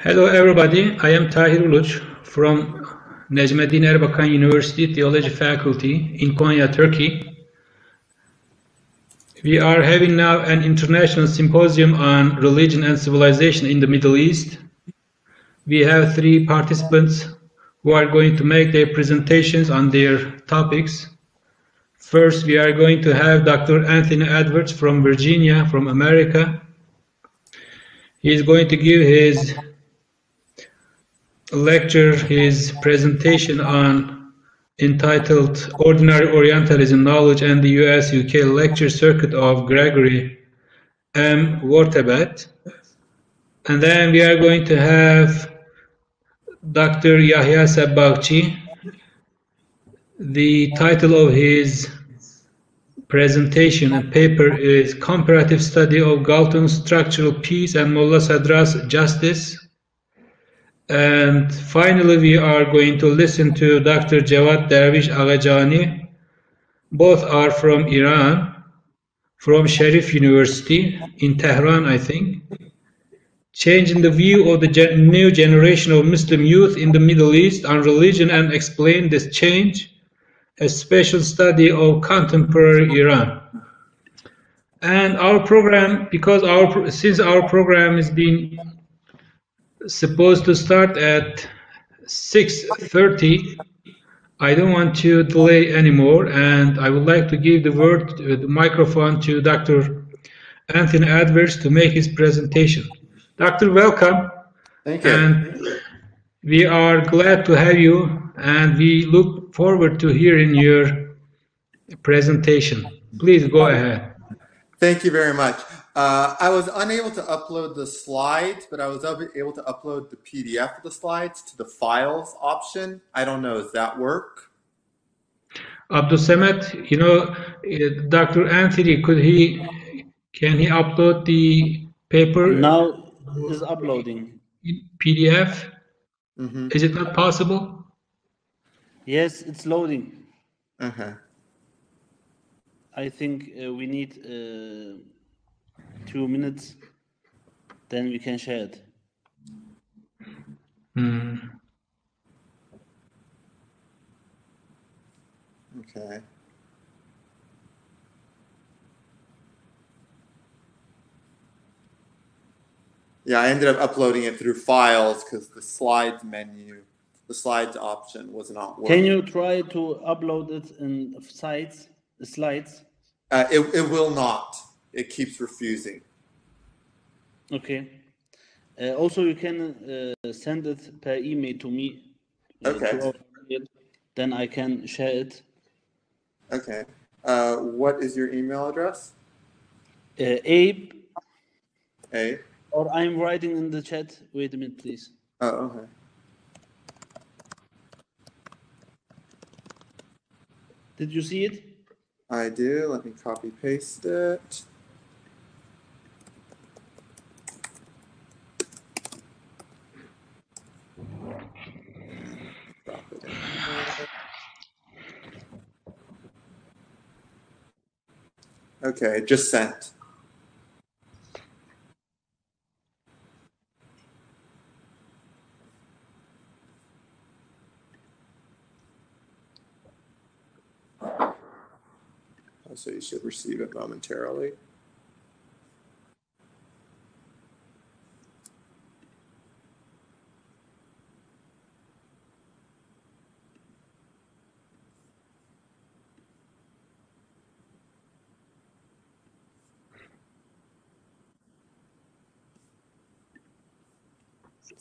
Hello, everybody. I am Tahir Uluç from Necmettin Erbakan University Theology Faculty in Konya, Turkey. We are having now an international symposium on religion and civilization in the Middle East. We have three participants who are going to make their presentations on their topics. First, we are going to have Dr. Anthony Edwards from Virginia, from America. He is going to give his lecture, his presentation on entitled Ordinary Orientalism Knowledge and the US UK Lecture Circuit of Gregory M. Wortabet. And then we are going to have Dr. Yahya Sabbaghchi. The title of his presentation and paper is Comparative Study of Galtung's Structural Peace and Mullah Sadra's Justice. And finally, we are going to listen to Dr. Javad Dervish Aghajani. Both are from Iran, from Sharif University in Tehran, I think. Changing the view of the gen new generation of Muslim youth in the Middle East on religion and explain this change, a special study of contemporary Iran. And our program, because our since our program is being supposed to start at 6.30. I don't want to delay anymore, and I would like to give the word, uh, the microphone to Dr. Anthony Edwards to make his presentation. Doctor, welcome. Thank you. And we are glad to have you, and we look forward to hearing your presentation. Please go ahead. Thank you very much. Uh, I was unable to upload the slides, but I was able to upload the PDF of the slides to the files option. I don't know, does that work? Abdul Samad, you know, uh, Dr. Anthony, could he, can he upload the paper? Now is uploading. PDF? Mm -hmm. Is it not possible? Yes, it's loading. Uh -huh. I think uh, we need uh, two minutes, then we can share it. Mm. Okay. Yeah, I ended up uploading it through files because the slides menu, the slides option was not working. Can you try to upload it in sites, slides? Uh, it, it will not it keeps refusing. Okay. Uh, also, you can uh, send it per email to me. Uh, okay. To then I can share it. Okay. Uh, what is your email address? Uh, Abe. A. Or I'm writing in the chat. Wait a minute, please. Oh, okay. Did you see it? I do. Let me copy paste it. Okay, just sent. Oh, so you should receive it momentarily.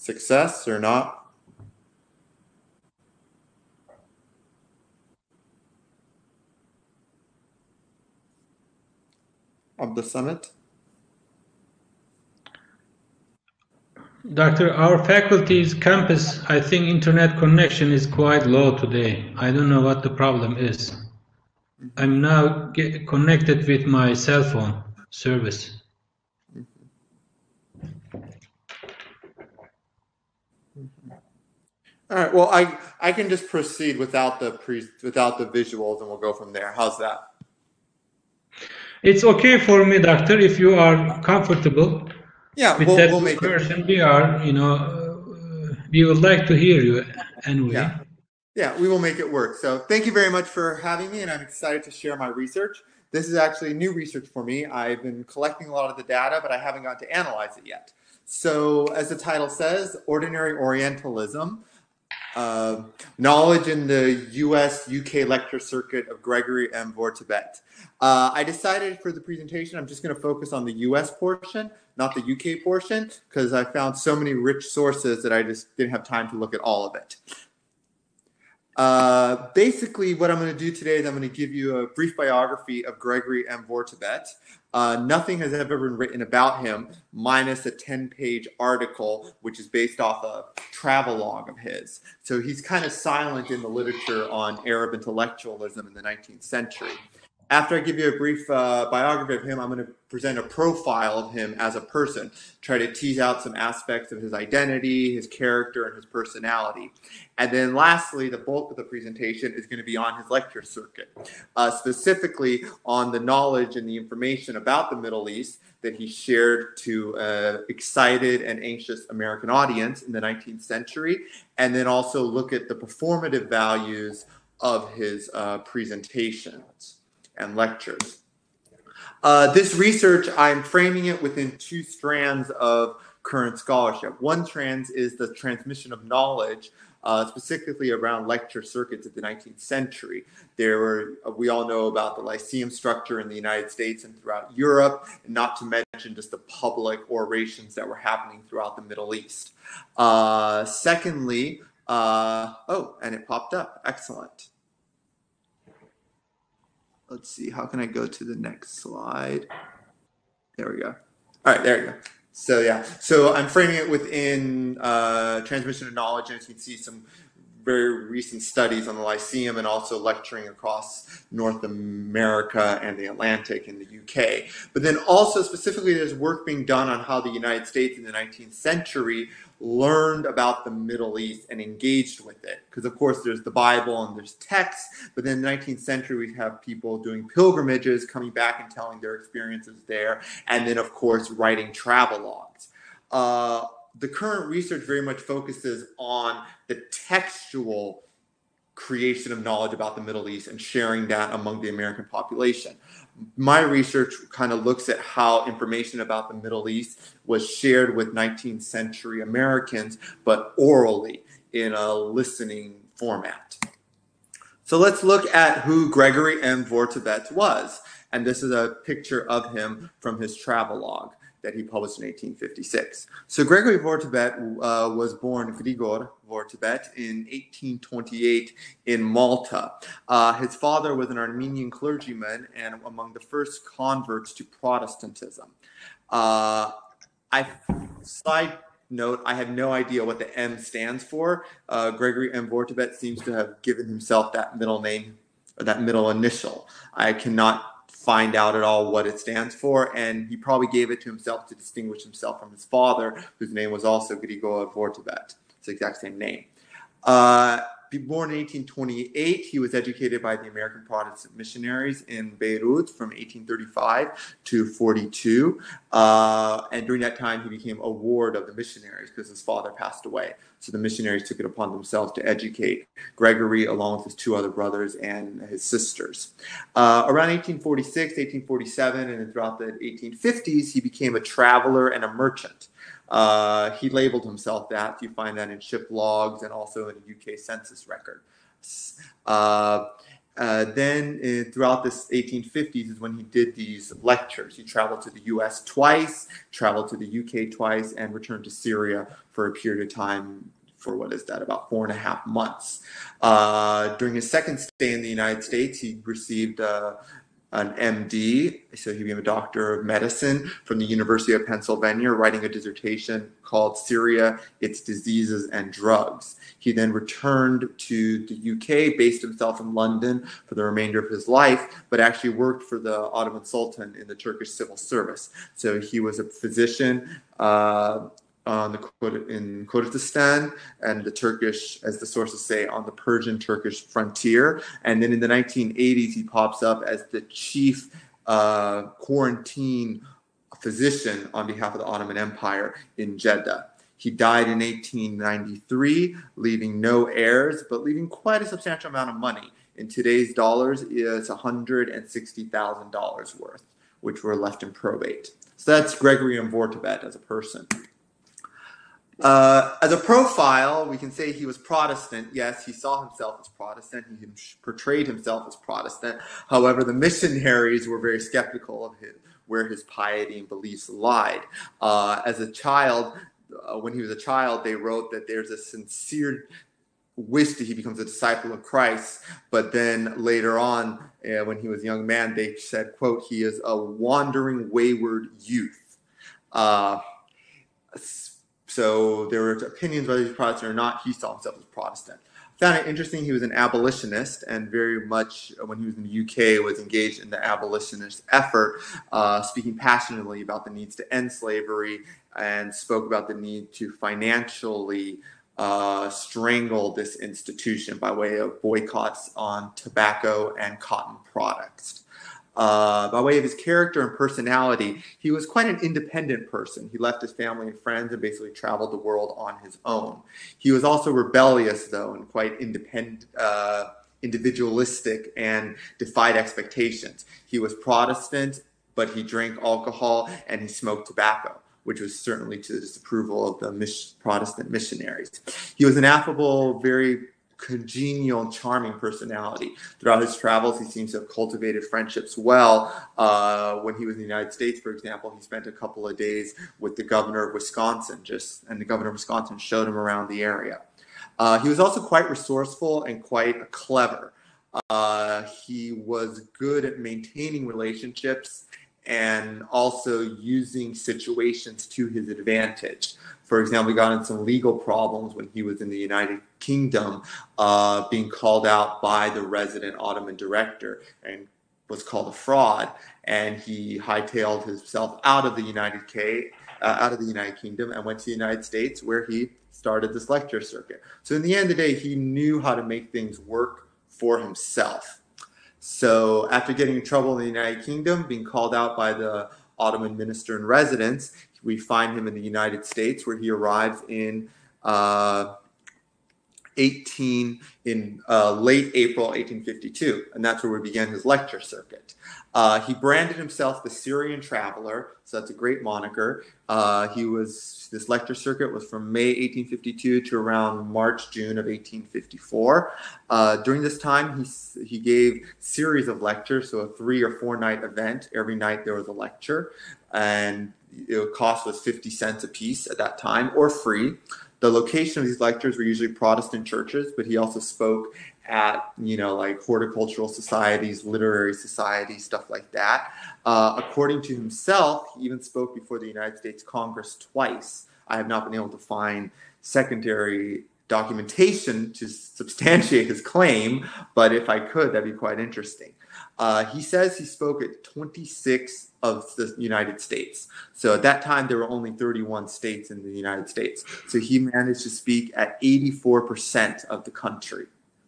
Success or not? Of the summit? Doctor, our faculty's campus, I think internet connection is quite low today. I don't know what the problem is. I'm now connected with my cell phone service. All right. Well, I I can just proceed without the pre without the visuals, and we'll go from there. How's that? It's okay for me, doctor, if you are comfortable. Yeah, with we'll, that we'll make version. It. We are, you know, uh, we would like to hear you anyway. Yeah. Yeah, we will make it work. So thank you very much for having me, and I'm excited to share my research. This is actually new research for me. I've been collecting a lot of the data, but I haven't got to analyze it yet. So, as the title says, Ordinary Orientalism uh, Knowledge in the US UK Lecture Circuit of Gregory M. Wortabet. Uh, I decided for the presentation, I'm just going to focus on the US portion, not the UK portion, because I found so many rich sources that I just didn't have time to look at all of it. Uh, basically, what I'm going to do today is I'm going to give you a brief biography of Gregory M. Wortabet. Uh, nothing has ever been written about him, minus a 10 page article, which is based off a travelogue of his. So he's kind of silent in the literature on Arab intellectualism in the 19th century. After I give you a brief uh, biography of him, I'm going to present a profile of him as a person, try to tease out some aspects of his identity, his character, and his personality. And then lastly, the bulk of the presentation is going to be on his lecture circuit, uh, specifically on the knowledge and the information about the Middle East that he shared to an excited and anxious American audience in the 19th century, and then also look at the performative values of his uh, presentations and lectures. Uh, this research, I'm framing it within two strands of current scholarship. One strand is the transmission of knowledge, uh, specifically around lecture circuits of the 19th century. There were, uh, we all know about the Lyceum structure in the United States and throughout Europe, not to mention just the public orations that were happening throughout the Middle East. Uh, secondly, uh, oh, and it popped up. Excellent let's see, how can I go to the next slide? There we go. All right, there we go. So yeah, so I'm framing it within uh, transmission of knowledge, and as you can see, some very recent studies on the Lyceum and also lecturing across North America and the Atlantic in the UK. But then also specifically, there's work being done on how the United States in the 19th century learned about the Middle East and engaged with it. Because, of course, there's the Bible and there's texts, but then in the 19th century, we have people doing pilgrimages, coming back and telling their experiences there, and then, of course, writing travel logs. Uh, the current research very much focuses on the textual creation of knowledge about the Middle East and sharing that among the American population my research kind of looks at how information about the Middle East was shared with 19th century Americans, but orally in a listening format. So let's look at who Gregory M. Wortabet was. And this is a picture of him from his travelogue that he published in 1856. So Gregory Wortabet uh, was born Grigor Wortabet in 1828 in Malta. Uh, his father was an Armenian clergyman and among the first converts to Protestantism. Uh, I side note, I have no idea what the M stands for. Uh, Gregory M. Wortabet seems to have given himself that middle name, or that middle initial. I cannot find out at all what it stands for. And he probably gave it to himself to distinguish himself from his father, whose name was also Grigor Wortabet. It's the exact same name. Uh, born in 1828, he was educated by the American Protestant missionaries in Beirut from 1835 to 42. Uh, and during that time, he became a ward of the missionaries because his father passed away. So the missionaries took it upon themselves to educate Gregory along with his two other brothers and his sisters. Uh, around 1846, 1847, and throughout the 1850s, he became a traveler and a merchant. Uh, he labeled himself that. You find that in ship logs and also in a UK census record. Uh, uh, then uh, throughout the 1850s is when he did these lectures. He traveled to the US twice, traveled to the UK twice, and returned to Syria for a period of time for what is that, about four and a half months. Uh, during his second stay in the United States, he received uh, an MD, so he became a doctor of medicine from the University of Pennsylvania, writing a dissertation called Syria, Its Diseases and Drugs. He then returned to the UK, based himself in London for the remainder of his life, but actually worked for the Ottoman Sultan in the Turkish civil service. So he was a physician. Uh, on the in Kurdistan and the Turkish, as the sources say, on the Persian-Turkish frontier. And then in the 1980s, he pops up as the chief uh, quarantine physician on behalf of the Ottoman Empire in Jeddah. He died in 1893, leaving no heirs, but leaving quite a substantial amount of money. In today's dollars, it's $160,000 worth, which were left in probate. So that's Gregory M. Wortabet as a person. Uh, as a profile, we can say he was Protestant. Yes, he saw himself as Protestant. He portrayed himself as Protestant. However, the missionaries were very skeptical of his, where his piety and beliefs lied. Uh, as a child, uh, when he was a child, they wrote that there's a sincere wish that he becomes a disciple of Christ. But then later on, uh, when he was a young man, they said, "quote He is a wandering, wayward youth." Uh, so there were opinions whether he's Protestant or not. He saw himself as Protestant. I found it interesting. He was an abolitionist, and very much when he was in the UK, was engaged in the abolitionist effort, uh, speaking passionately about the needs to end slavery and spoke about the need to financially uh, strangle this institution by way of boycotts on tobacco and cotton products. Uh, by way of his character and personality, he was quite an independent person. He left his family and friends and basically traveled the world on his own. He was also rebellious, though, and quite independent, uh, individualistic, and defied expectations. He was Protestant, but he drank alcohol and he smoked tobacco which was certainly to the disapproval of the Protestant missionaries. He was an affable, very congenial charming personality. Throughout his travels, he seems to have cultivated friendships well. Uh, when he was in the United States, for example, he spent a couple of days with the governor of Wisconsin, just and the governor of Wisconsin showed him around the area. Uh, he was also quite resourceful and quite clever. Uh, he was good at maintaining relationships and also using situations to his advantage. For example, he got in some legal problems when he was in the United Kingdom, uh, being called out by the resident Ottoman director and was called a fraud. And he hightailed himself out of the United K, uh, out of the United Kingdom, and went to the United States, where he started this lecture circuit. So in the end of the day, he knew how to make things work for himself. So after getting in trouble in the United Kingdom, being called out by the Ottoman minister in residence, we find him in the United States, where he arrives in uh, 18 in uh, late April 1852, and that's where we began his lecture circuit. Uh, he branded himself the Syrian Traveler, so that's a great moniker. Uh, he was this lecture circuit was from May 1852 to around March June of 1854. Uh, during this time, he he gave series of lectures, so a three or four night event. Every night there was a lecture, and the cost was 50 cents a piece at that time, or free. The location of these lectures were usually Protestant churches, but he also spoke at you know like horticultural societies, literary societies, stuff like that. Uh, according to himself, he even spoke before the United States Congress twice. I have not been able to find secondary documentation to substantiate his claim, but if I could, that'd be quite interesting. Uh, he says he spoke at 26 of the United States. So at that time, there were only 31 states in the United States. So he managed to speak at 84% of the country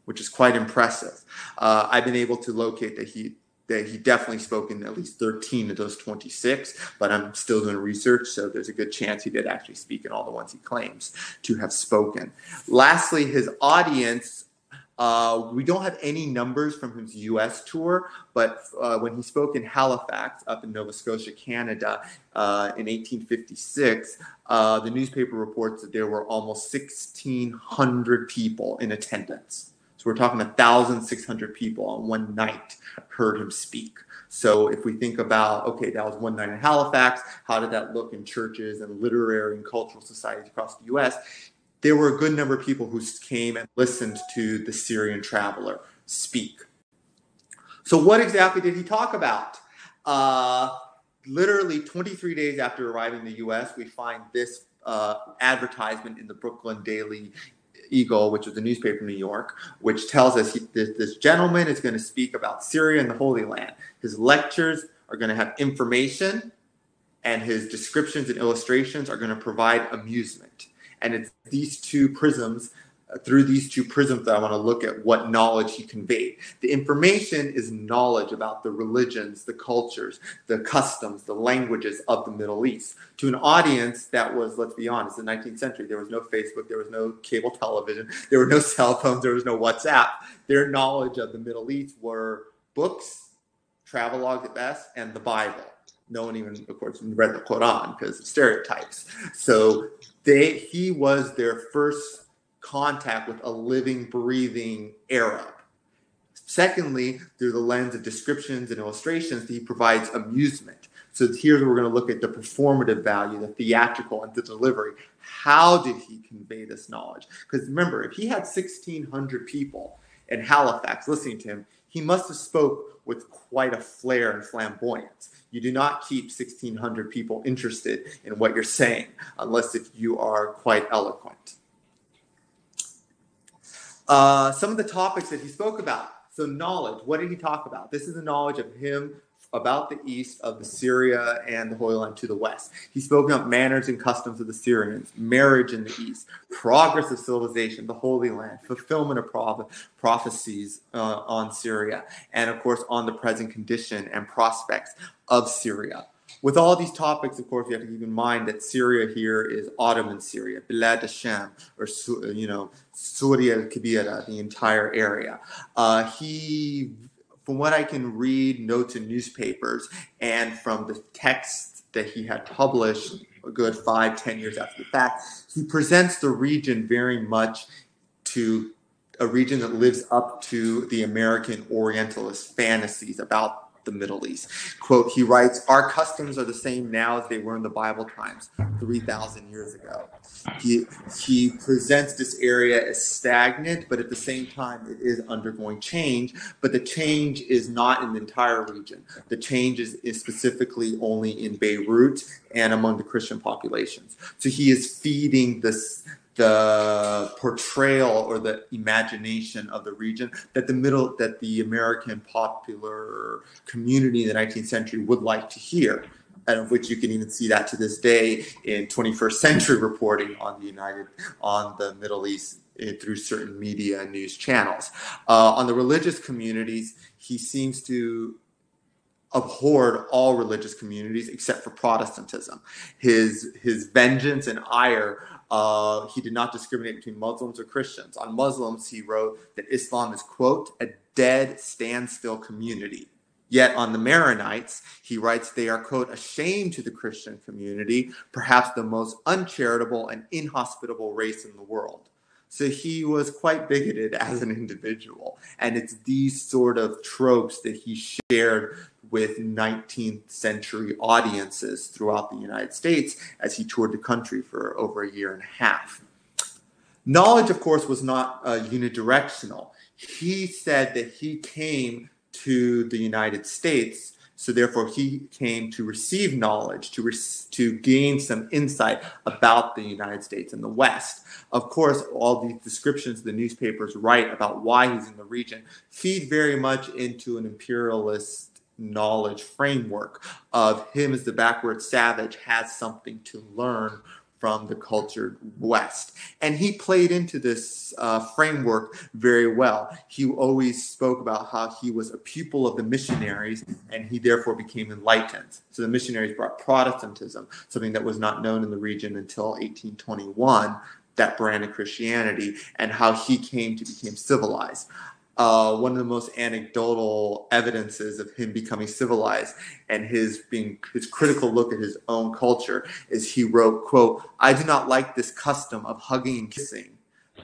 which is quite impressive. Uh, I've been able to locate that he that he definitely spoke in at least 13 of those 26, but I'm still doing research, so there's a good chance he did actually speak in all the ones he claims to have spoken. Lastly, his audience. Uh, we don't have any numbers from his U.S. tour, but uh, when he spoke in Halifax, up in Nova Scotia, Canada, uh, in 1856, uh, the newspaper reports that there were almost 1,600 people in attendance. So we're talking 1,600 people on one night heard him speak. So if we think about, okay, that was one night in Halifax, how did that look in churches and literary and cultural societies across the US? There were a good number of people who came and listened to the Syrian traveler speak. So, what exactly did he talk about? Uh, literally 23 days after arriving in the US, we find this uh, advertisement in the Brooklyn Daily Eagle, which is a newspaper in New York, which tells us he, this, this gentleman is going to speak about Syria and the Holy Land. His lectures are going to have information, and his descriptions and illustrations are going to provide amusement. And it's these two prisms through these two prisms that I want to look at what knowledge he conveyed. The information is knowledge about the religions, the cultures, the customs, the languages of the Middle East. To an audience that was, let's be honest, the 19th century, there was no Facebook, there was no cable television, there were no cell phones, there was no WhatsApp. Their knowledge of the Middle East were books, travelogues at best, and the Bible. No one even, of course, read the Quran because of stereotypes. So they, he was their first contact with a living, breathing Arab. Secondly, through the lens of descriptions and illustrations, he provides amusement. So here's where we're going to look at the performative value, the theatrical, and the delivery. How did he convey this knowledge? Because remember, if he had 1,600 people in Halifax listening to him, he must have spoke with quite a flair and flamboyance. You do not keep 1,600 people interested in what you're saying unless if you are quite eloquent. Uh, some of the topics that he spoke about. So, knowledge. What did he talk about? This is the knowledge of him about the east of the Syria and the Holy Land to the west. He spoke about manners and customs of the Syrians, marriage in the east, progress of civilization, the Holy Land, fulfillment of prophecies uh, on Syria, and of course on the present condition and prospects of Syria. With all these topics, of course, you have to keep in mind that Syria here is Ottoman Syria, Bilad al-Sham, or you know, Surya al-Kabira, the entire area. Uh, he, from what I can read, notes in newspapers, and from the texts that he had published a good five, ten years after the fact, he presents the region very much to a region that lives up to the American Orientalist fantasies about the Middle East. Quote, he writes, Our customs are the same now as they were in the Bible times, 3,000 years ago. He, he presents this area as stagnant, but at the same time, it is undergoing change. But the change is not in the entire region. The change is, is specifically only in Beirut and among the Christian populations. So he is feeding this the portrayal or the imagination of the region that the middle that the American popular community in the 19th century would like to hear and of which you can even see that to this day in 21st century reporting on the United on the Middle East eh, through certain media news channels. Uh, on the religious communities, he seems to abhorred all religious communities except for Protestantism. His his vengeance and ire uh, he did not discriminate between Muslims or Christians. On Muslims, he wrote that Islam is, quote, a dead standstill community. Yet on the Maronites, he writes they are, quote, ashamed to the Christian community, perhaps the most uncharitable and inhospitable race in the world. So he was quite bigoted as an individual. And it's these sort of tropes that he shared with 19th century audiences throughout the United States as he toured the country for over a year and a half. Knowledge, of course, was not uh, unidirectional. He said that he came to the United States, so therefore he came to receive knowledge, to, re- to gain some insight about the United States and the West. Of course, all these descriptions the newspapers write about why he's in the region feed very much into an imperialist knowledge framework of him as the backward savage has something to learn from the cultured West. And he played into this uh, framework very well. He always spoke about how he was a pupil of the missionaries and he therefore became enlightened. So the missionaries brought Protestantism, something that was not known in the region until 1821 that brand of Christianity and how he came to become civilized uh, one of the most anecdotal evidences of him becoming civilized and his being his critical look at his own culture is he wrote quote i do not like this custom of hugging and kissing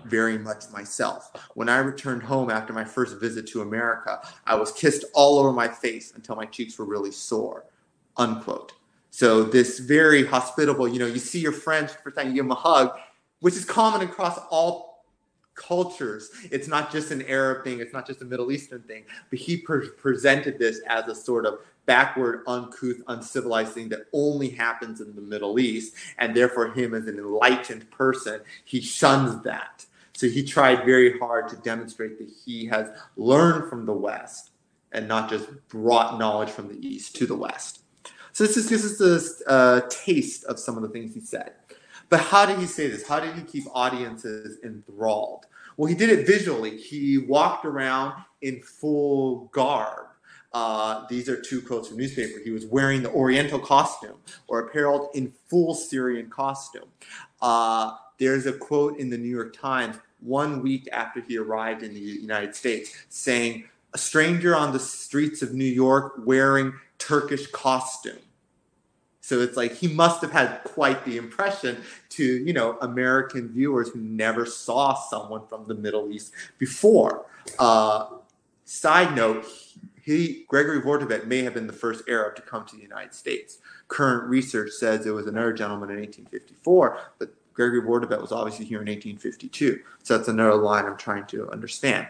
very much myself. When i returned home after my first visit to america i was kissed all over my face until my cheeks were really sore unquote. So this very hospitable you know you see your friends for time you give them a hug which is common across all cultures. It's not just an Arab thing, it's not just a Middle Eastern thing, but he pre- presented this as a sort of backward, uncouth, uncivilized thing that only happens in the Middle East. And therefore, him as an enlightened person, he shuns that. So he tried very hard to demonstrate that he has learned from the West and not just brought knowledge from the East to the West. So this is just a uh, taste of some of the things he said. But how did he say this? How did he keep audiences enthralled? Well, he did it visually. He walked around in full garb. Uh, these are two quotes from newspaper. He was wearing the Oriental costume or apparel in full Syrian costume. Uh, there's a quote in the New York Times one week after he arrived in the United States saying, A stranger on the streets of New York wearing Turkish costume. So it's like he must have had quite the impression to, you know, American viewers who never saw someone from the Middle East before. Uh, side note, he Gregory Wortabet may have been the first Arab to come to the United States. Current research says it was another gentleman in 1854, but Gregory Wortabet was obviously here in 1852. So that's another line I'm trying to understand.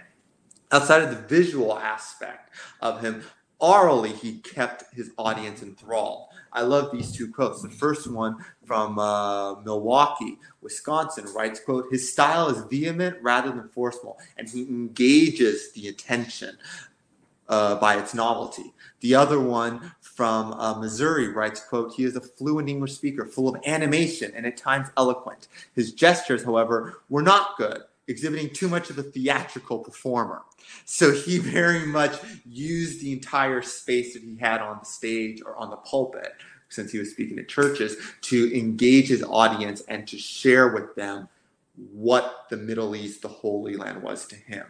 Outside of the visual aspect of him, orally he kept his audience enthralled. I love these two quotes. The first one from uh, Milwaukee, Wisconsin, writes, "quote His style is vehement rather than forceful, and he engages the attention uh, by its novelty." The other one from uh, Missouri writes, "quote He is a fluent English speaker, full of animation and at times eloquent. His gestures, however, were not good." exhibiting too much of a theatrical performer. So he very much used the entire space that he had on the stage or on the pulpit, since he was speaking at churches, to engage his audience and to share with them what the Middle East, the Holy Land, was to him.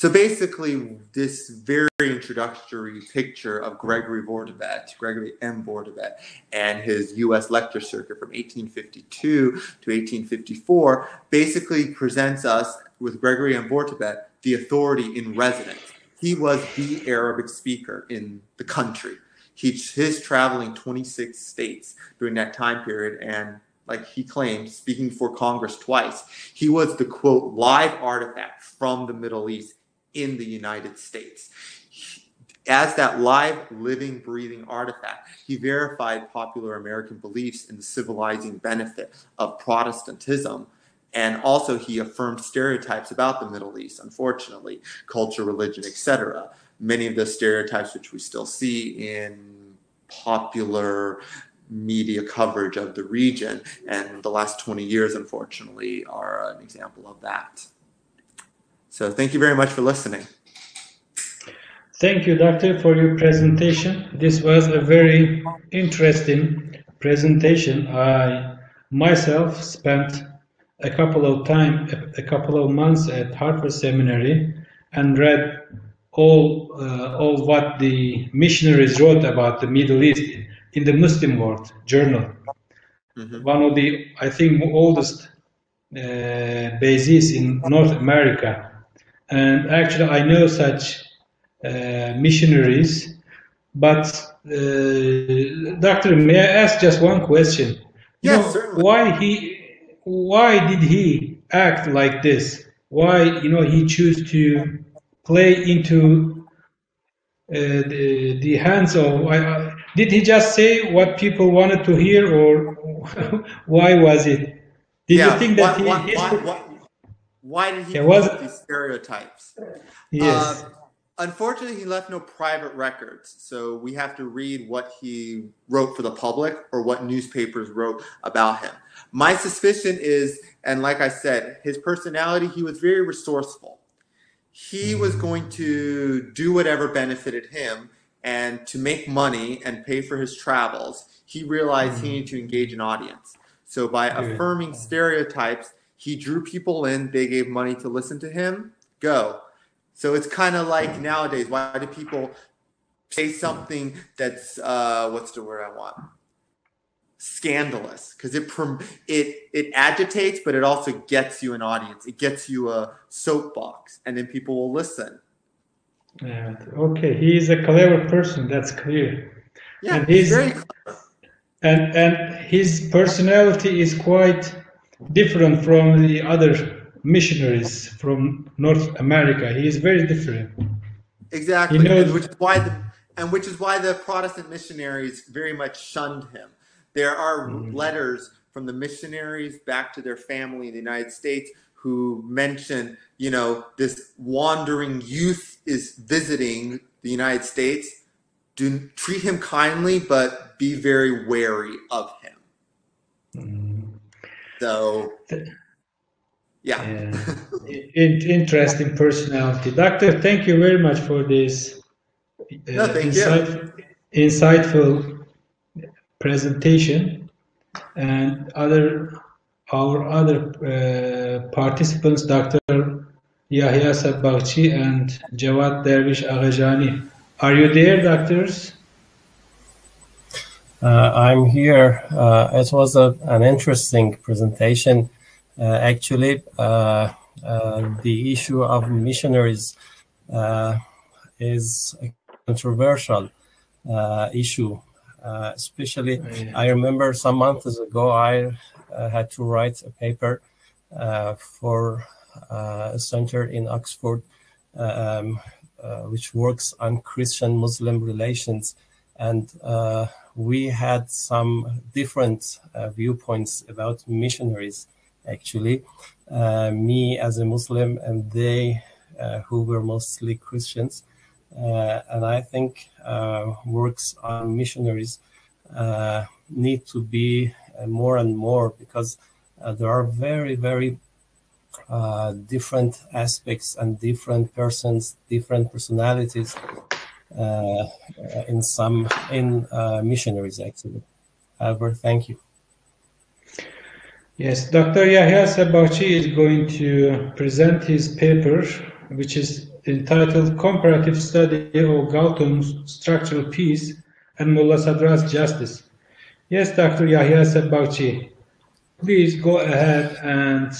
So basically, this very introductory picture of Gregory Wortabet, Gregory M. Wortabet, and his U.S. lecture circuit from 1852 to 1854 basically presents us with Gregory M. Wortabet, the authority in residence. He was the Arabic speaker in the country. He, his traveling 26 states during that time period and like he claimed, speaking for Congress twice, he was the quote live artifact from the Middle East in the United States. As that live, living, breathing artifact, he verified popular American beliefs in the civilizing benefit of Protestantism. And also, he affirmed stereotypes about the Middle East, unfortunately, culture, religion, etc. Many of the stereotypes which we still see in popular media coverage of the region, and the last 20 years, unfortunately, are an example of that. So thank you very much for listening. Thank you, Doctor, for your presentation. This was a very interesting presentation. I myself spent a couple of time, a couple of months at Hartford Seminary, and read all uh, all what the missionaries wrote about the Middle East in the Muslim World Journal. Mm-hmm. One of the, I think, oldest uh, bases in North America and actually, I know such uh, missionaries. But, uh, Doctor, may I ask just one question? You yes, know, Why he? Why did he act like this? Why, you know, he chose to play into uh, the, the hands of? Uh, did he just say what people wanted to hear, or why was it? Did yeah, you think that what, he? What, what, why did he yeah, was these stereotypes? Yes. Uh, unfortunately, he left no private records, so we have to read what he wrote for the public or what newspapers wrote about him. My suspicion is, and like I said, his personality, he was very resourceful. He was going to do whatever benefited him, and to make money and pay for his travels, he realized he needed to engage an audience. So by affirming stereotypes, he drew people in, they gave money to listen to him, go. So it's kind of like nowadays, why do people say something that's, uh, what's the word I want? Scandalous, because it it it agitates, but it also gets you an audience. It gets you a soapbox, and then people will listen. Yeah. Okay, he is a clever person. That's clear. Yeah, and he's very clever. And and his personality is quite different from the other missionaries from North America. He is very different. Exactly, knows, which is why the and which is why the Protestant missionaries very much shunned him. There are mm-hmm. letters from the missionaries back to their family in the United States who mention, you know, this wandering youth is visiting the United States. Do treat him kindly, but be very wary of him. Mm-hmm. So Yeah. in, interesting personality. Doctor, thank you very much for this uh, No, you. insightful presentation. And other our other uh, participants, Dr. Yahya Sabbaghchi and Jawad Dervish Aghajani. Are you there, doctors? Uh, I'm here. Uh, it was a, an interesting presentation. Uh, actually, uh, uh, the issue of missionaries is a controversial issue. Especially, I remember some months ago, I had to write a paper for a center in Oxford, um, which works on Christian-Muslim relations, and we had some different uh, viewpoints about missionaries actually. Uh, me as a muslim and they uh, who were mostly christians. uh, and i think uh, works on missionaries uh, need to be more and more because there are very very different aspects and different persons different personalities uh, in some in uh, missionaries actually. Albert, thank you. Yes, Dr. Yahya Sabbaghchi is going to present his paper, which is entitled Comparative Study of Galtung's Structural Peace and Mullah Sadra's Justice. Yes, Dr. Yahya Sabbaghchi, please go ahead and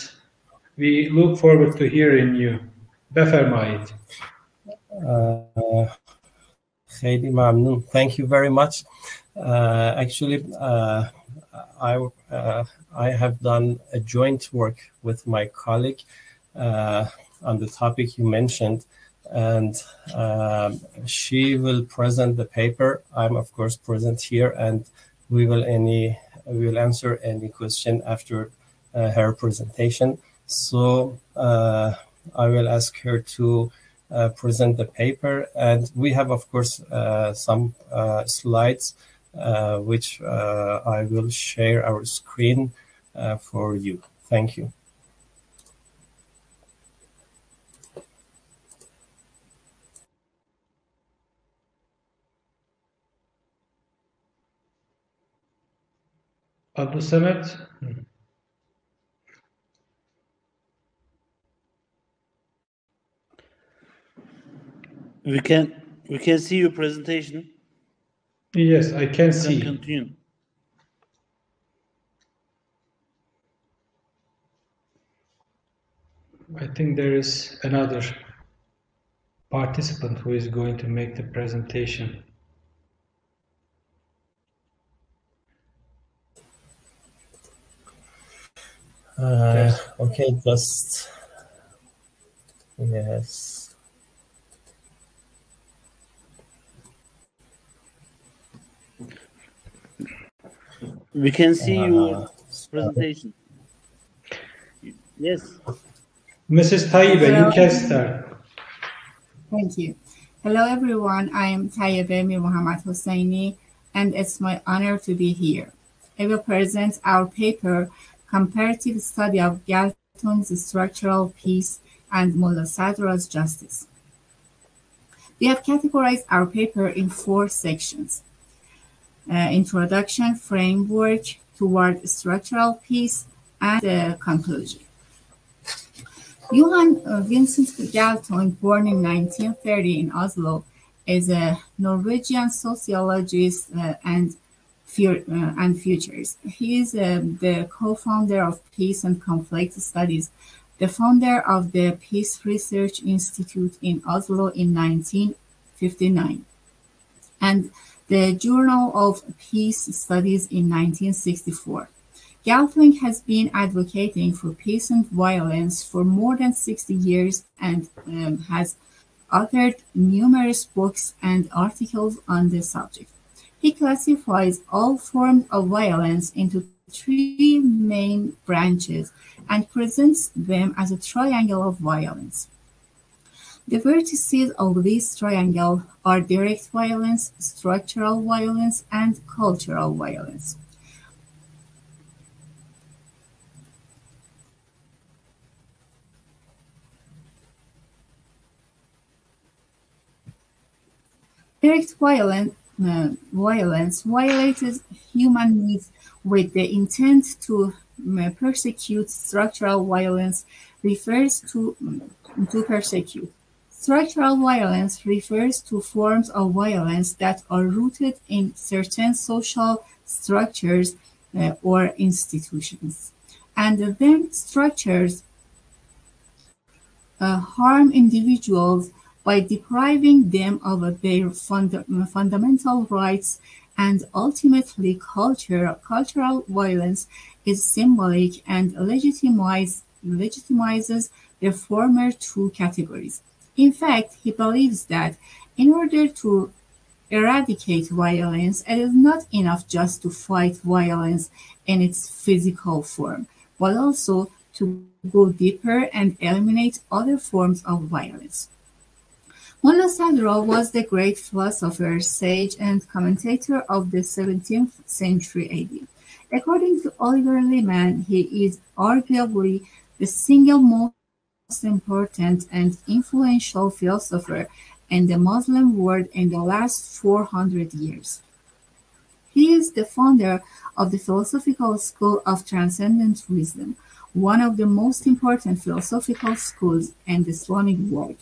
we look forward to hearing you. بفرمایید. خیلی uh, Thank you very much. Uh, actually, uh, I, uh, I have done a joint work with my colleague uh, on the topic you mentioned and um, she will present the paper I'm of course present here and we will any we will answer any question after uh, her presentation so uh, I will ask her to uh, present the paper. And we have, of course, uh, some uh, slides, which I will share our screen for you. Thank you. Abdul Samad. We can we can see your presentation. Yes, I can see. Can continue. I think there is another participant who is going to make the presentation. Uh, okay, just yes. We can see uh, your presentation. Yes. Mrs. Taiba, you can start. Thank you. Hello, everyone. I am Tayyebe Muhammad Hosseini, and it's my honor to be here. I will present our paper, Comparative Study of Galtung's Structural Peace and Mullah Sadra's Justice. We have categorized our paper in four sections uh, introduction framework toward structural peace and uh, conclusion. Johan uh, Vincent Galtung, born in 1930 in Oslo, is a Norwegian sociologist uh, and, and futurist. He is uh, the co-founder of Peace and Conflict Studies, the founder of the Peace Research Institute in Oslo in 1959, and the Journal of Peace Studies in 1964. Galtung has been advocating for peace and violence for more than 60 years and um, has authored numerous books and articles on the subject. He classifies all forms of violence into three main branches and presents them as a triangle of violence. The vertices of this triangle are direct violence, structural violence, and cultural violence. Direct violence violence violates human needs with the intent to uh, persecute. Structural violence refers to, to persecute. Structural violence refers to forms of violence that are rooted in certain social structures uh, or institutions. And then structures uh, harm individuals by depriving them of their funda fundamental rights and ultimately culture, cultural violence is symbolic and legitimize, legitimizes the former two categories. In fact, he believes that in order to eradicate violence, it is not enough just to fight violence in its physical form, but also to go deeper and eliminate other forms of violence. Sadra was the great philosopher, sage, and commentator of the 17th century AD. According to Oliver Leaman, he is arguably the single most important and influential philosopher in the Muslim world in the last 400 years. He is the founder of the philosophical school of transcendent wisdom, one of the most important philosophical schools in the Islamic world.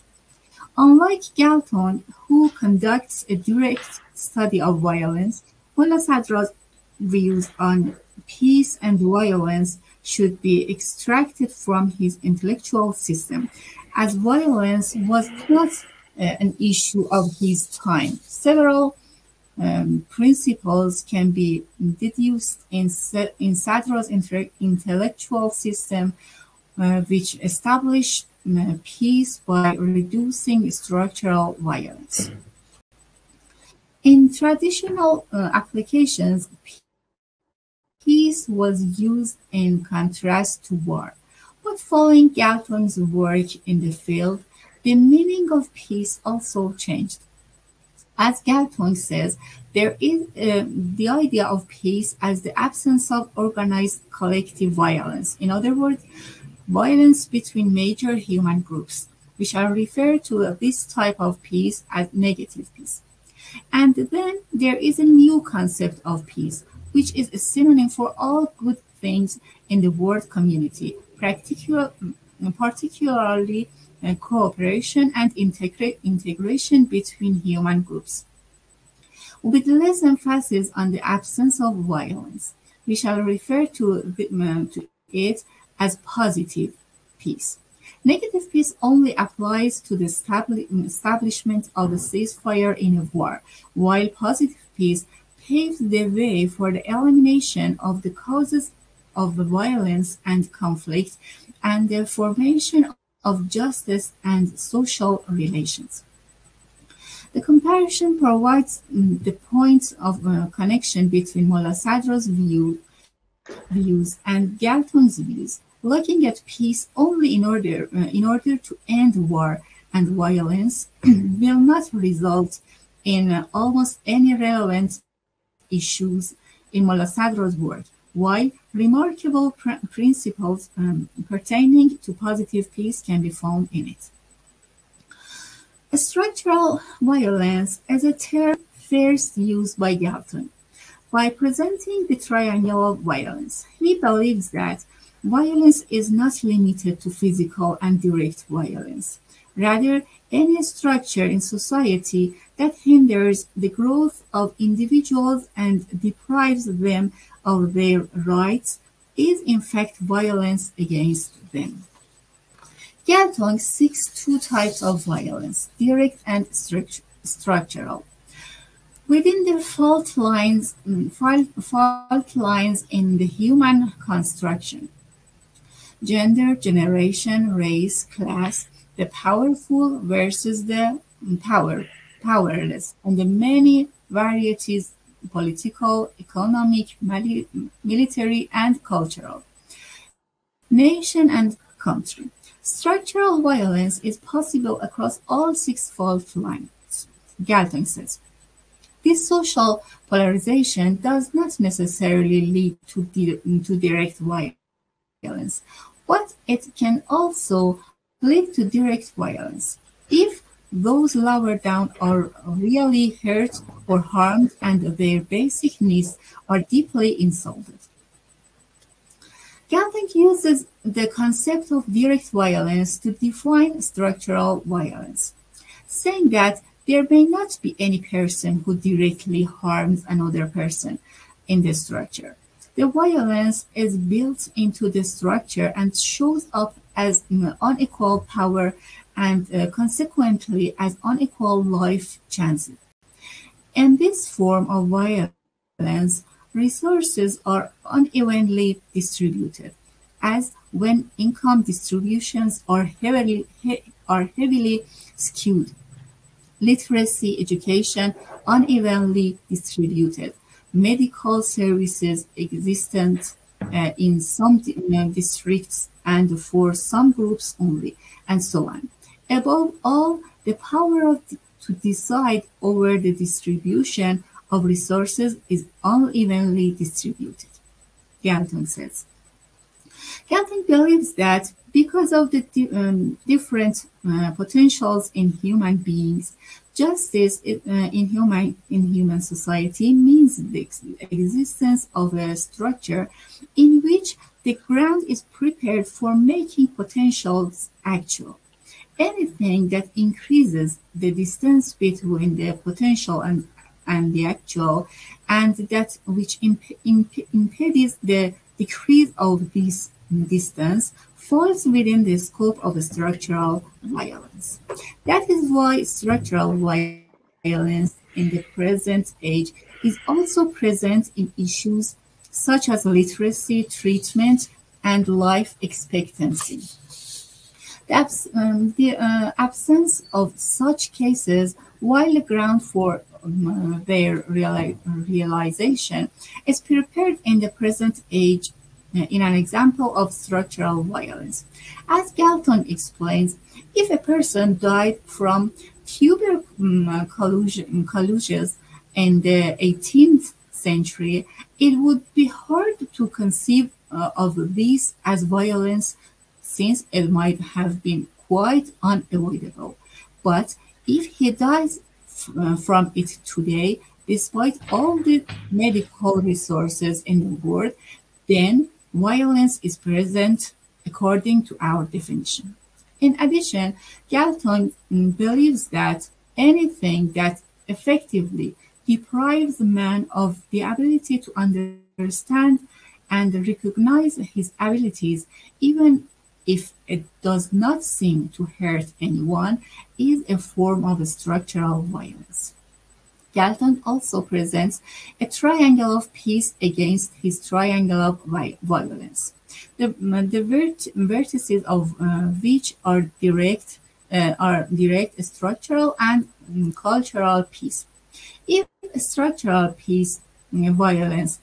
Unlike Galtung, who conducts a direct study of violence, Mullah Sadra's views on peace and violence should be extracted from his intellectual system, as violence was not uh, an issue of his time. Several um, principles can be deduced in, in intellectual system, uh, which establish peace by reducing structural violence. In traditional uh, applications, peace was used in contrast to war. But following Galtung's work in the field, the meaning of peace also changed. As Galtung says, there is uh, the idea of peace as the absence of organized collective violence. In other words, violence between major human groups. We shall refer to this type of peace as negative peace. And then there is a new concept of peace, which is a synonym for all good things in the world community, particular, particularly cooperation and integra integration between human groups. With less emphasis on the absence of violence, we shall refer to, the, um, to it as positive peace. Negative peace only applies to the establishment of a ceasefire in a war, while positive peace paves the way for the elimination of the causes of violence and conflict and the formation of justice and social relations. The comparison provides mm, the point of uh, connection between Mullah view, views and Galtung's views, looking at peace only in order, uh, in order to end war and violence will not result in uh, almost any relevant issues in Mullah Sadra's work while remarkable pr principles um, pertaining to positive peace can be found in it. Structural violence is a term first used by Galtung. By presenting the triangle of violence, he believes that violence is not limited to physical and direct violence. Rather, any structure in society that hinders the growth of individuals and deprives them of their rights is in fact violence against them. Galtung seeks two types of violence, direct and structural. Within the fault lines, mm, fault lines in the human construction, gender, generation, race, class, the powerful versus the power, powerless, and the many varieties political, economic, military, and cultural. Nation and country. Structural violence is possible across all six fault lines, Galtung says. This social polarization does not necessarily lead to, di to direct violence, but it can also lead to direct violence. If those lower down are really hurt or harmed and their basic needs are deeply insulted. Galtung uses the concept of direct violence to define structural violence, saying that there may not be any person who directly harms another person in the structure. The violence is built into the structure and shows up as unequal power and uh, consequently as unequal life chances. In this form of violence, resources are unevenly distributed, as when income distributions are heavily, he, are heavily skewed. Literacy education unevenly distributed. Medical services existent uh, in some uh, districts and for some groups only, and so on. Above all, the power of, to decide over the distribution of resources is unevenly distributed, Galtung says. Galtung believes that because of the um, different uh, potentials in human beings, justice uh, in human in human society means the existence of a structure in which the ground is prepared for making potentials actual. Anything that increases the distance between the potential and, and the actual, and that which imp, imp, impedes the decrease of this distance falls within the scope of structural violence. That is why structural violence in the present age is also present in issues such as literacy, treatment, and life expectancy. The, abs um, the uh, absence of such cases, while the ground for um, their reali realization is prepared in the present age uh, in an example of structural violence. As Galtung explains, if a person died from tuberculosis in the 18th century, it would be hard to conceive uh, of this as violence since it might have been quite unavoidable. But if he dies uh, from it today, despite all the medical resources in the world, then violence is present according to our definition. In addition, Galtung believes that anything that effectively deprives a man of the ability to understand and recognize his abilities, even if it does not seem to hurt anyone, is a form of structural violence. Galtung also presents a triangle of peace against his triangle of violence, the, the vert vertices of uh, which are direct, uh, are direct structural and um, cultural peace. If structural peace uh, violence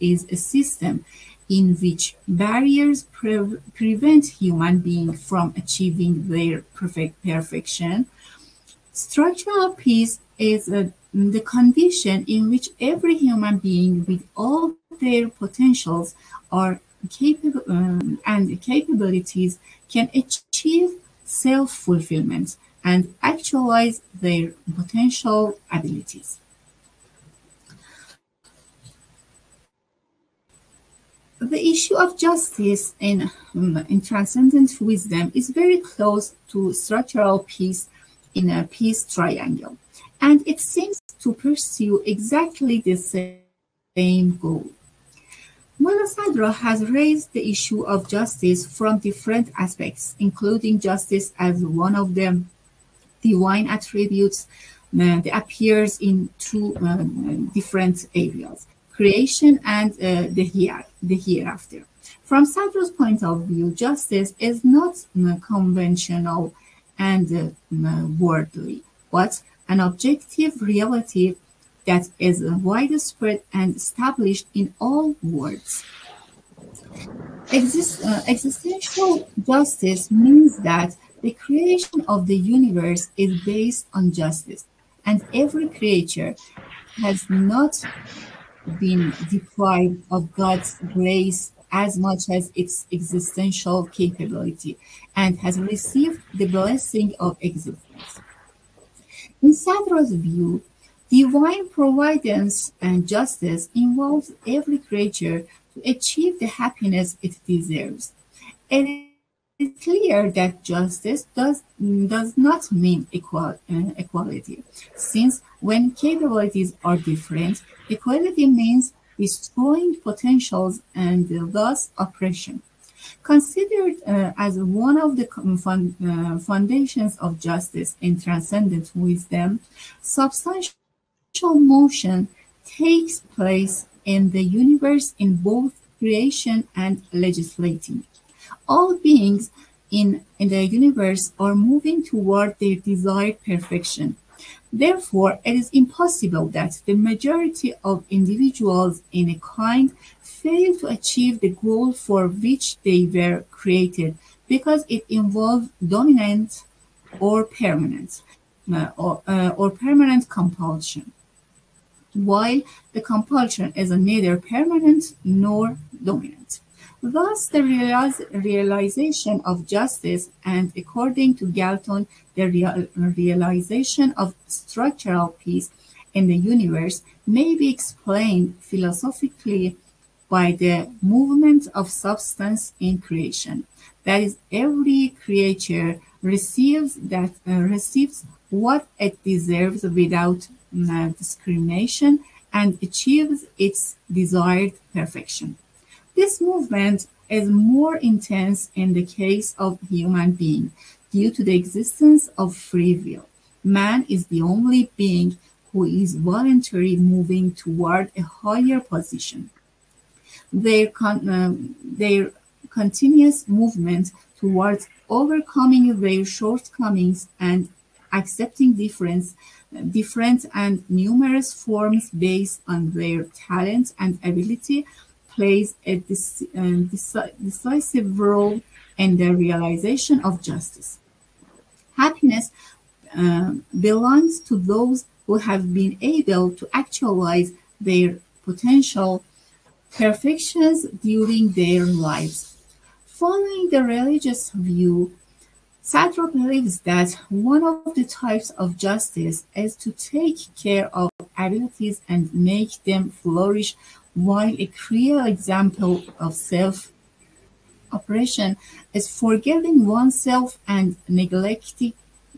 is a system in which barriers pre prevent human beings from achieving their perfect perfection. Structural peace is a, the condition in which every human being with all their potentials are capable um, and capabilities can achieve self-fulfillment and actualize their potential abilities. the issue of justice in, um, in transcendent wisdom is very close to structural peace in a peace triangle, and it seems to pursue exactly the same goal. Sadra has raised the issue of justice from different aspects, including justice as one of the divine attributes uh, that appears in two uh, different areas creation and uh, the, here, the hereafter. From Sadra's point of view, justice is not uh, conventional and uh, worldly, but an objective reality that is widespread and established in all worlds. Exist, uh, existential justice means that the creation of the universe is based on justice, and every creature has not been deprived of God's grace as much as its existential capability and has received the blessing of existence. In Sadra's view, divine providence and justice involves every creature to achieve the happiness it deserves. It is clear that justice does, does not mean equal, uh, equality, since when capabilities are different, equality means destroying potentials and thus oppression. Considered uh, as one of the uh, foundations of justice and transcendent wisdom, substantial motion takes place in the universe in both creation and legislating. All beings in, in the universe are moving toward their desired perfection. Therefore, it is impossible that the majority of individuals in a kind fail to achieve the goal for which they were created because it involves dominant or permanent uh, or, uh, or permanent compulsion while the compulsion is neither permanent nor dominant. Thus, the realize, realization of justice and, according to Galtung, the real, realization of structural peace in the universe may be explained philosophically by the movement of substance in creation. That is, every creature receives that uh, receives what it deserves without uh, discrimination and achieves its desired perfection. This movement is more intense in the case of human being due to the existence of free will. Man is the only being who is voluntarily moving toward a higher position. Their, con- uh, their continuous movement towards overcoming their shortcomings and accepting difference different and numerous forms based on their talent and ability plays a um, decisive role in the realization of justice. Happiness uh, belongs to those who have been able to actualize their potential perfections during their lives. Following the religious view, Sadra believes that one of the types of justice is to take care of abilities and make them flourish, while a clear example of self oppression is forgetting oneself and neglecting,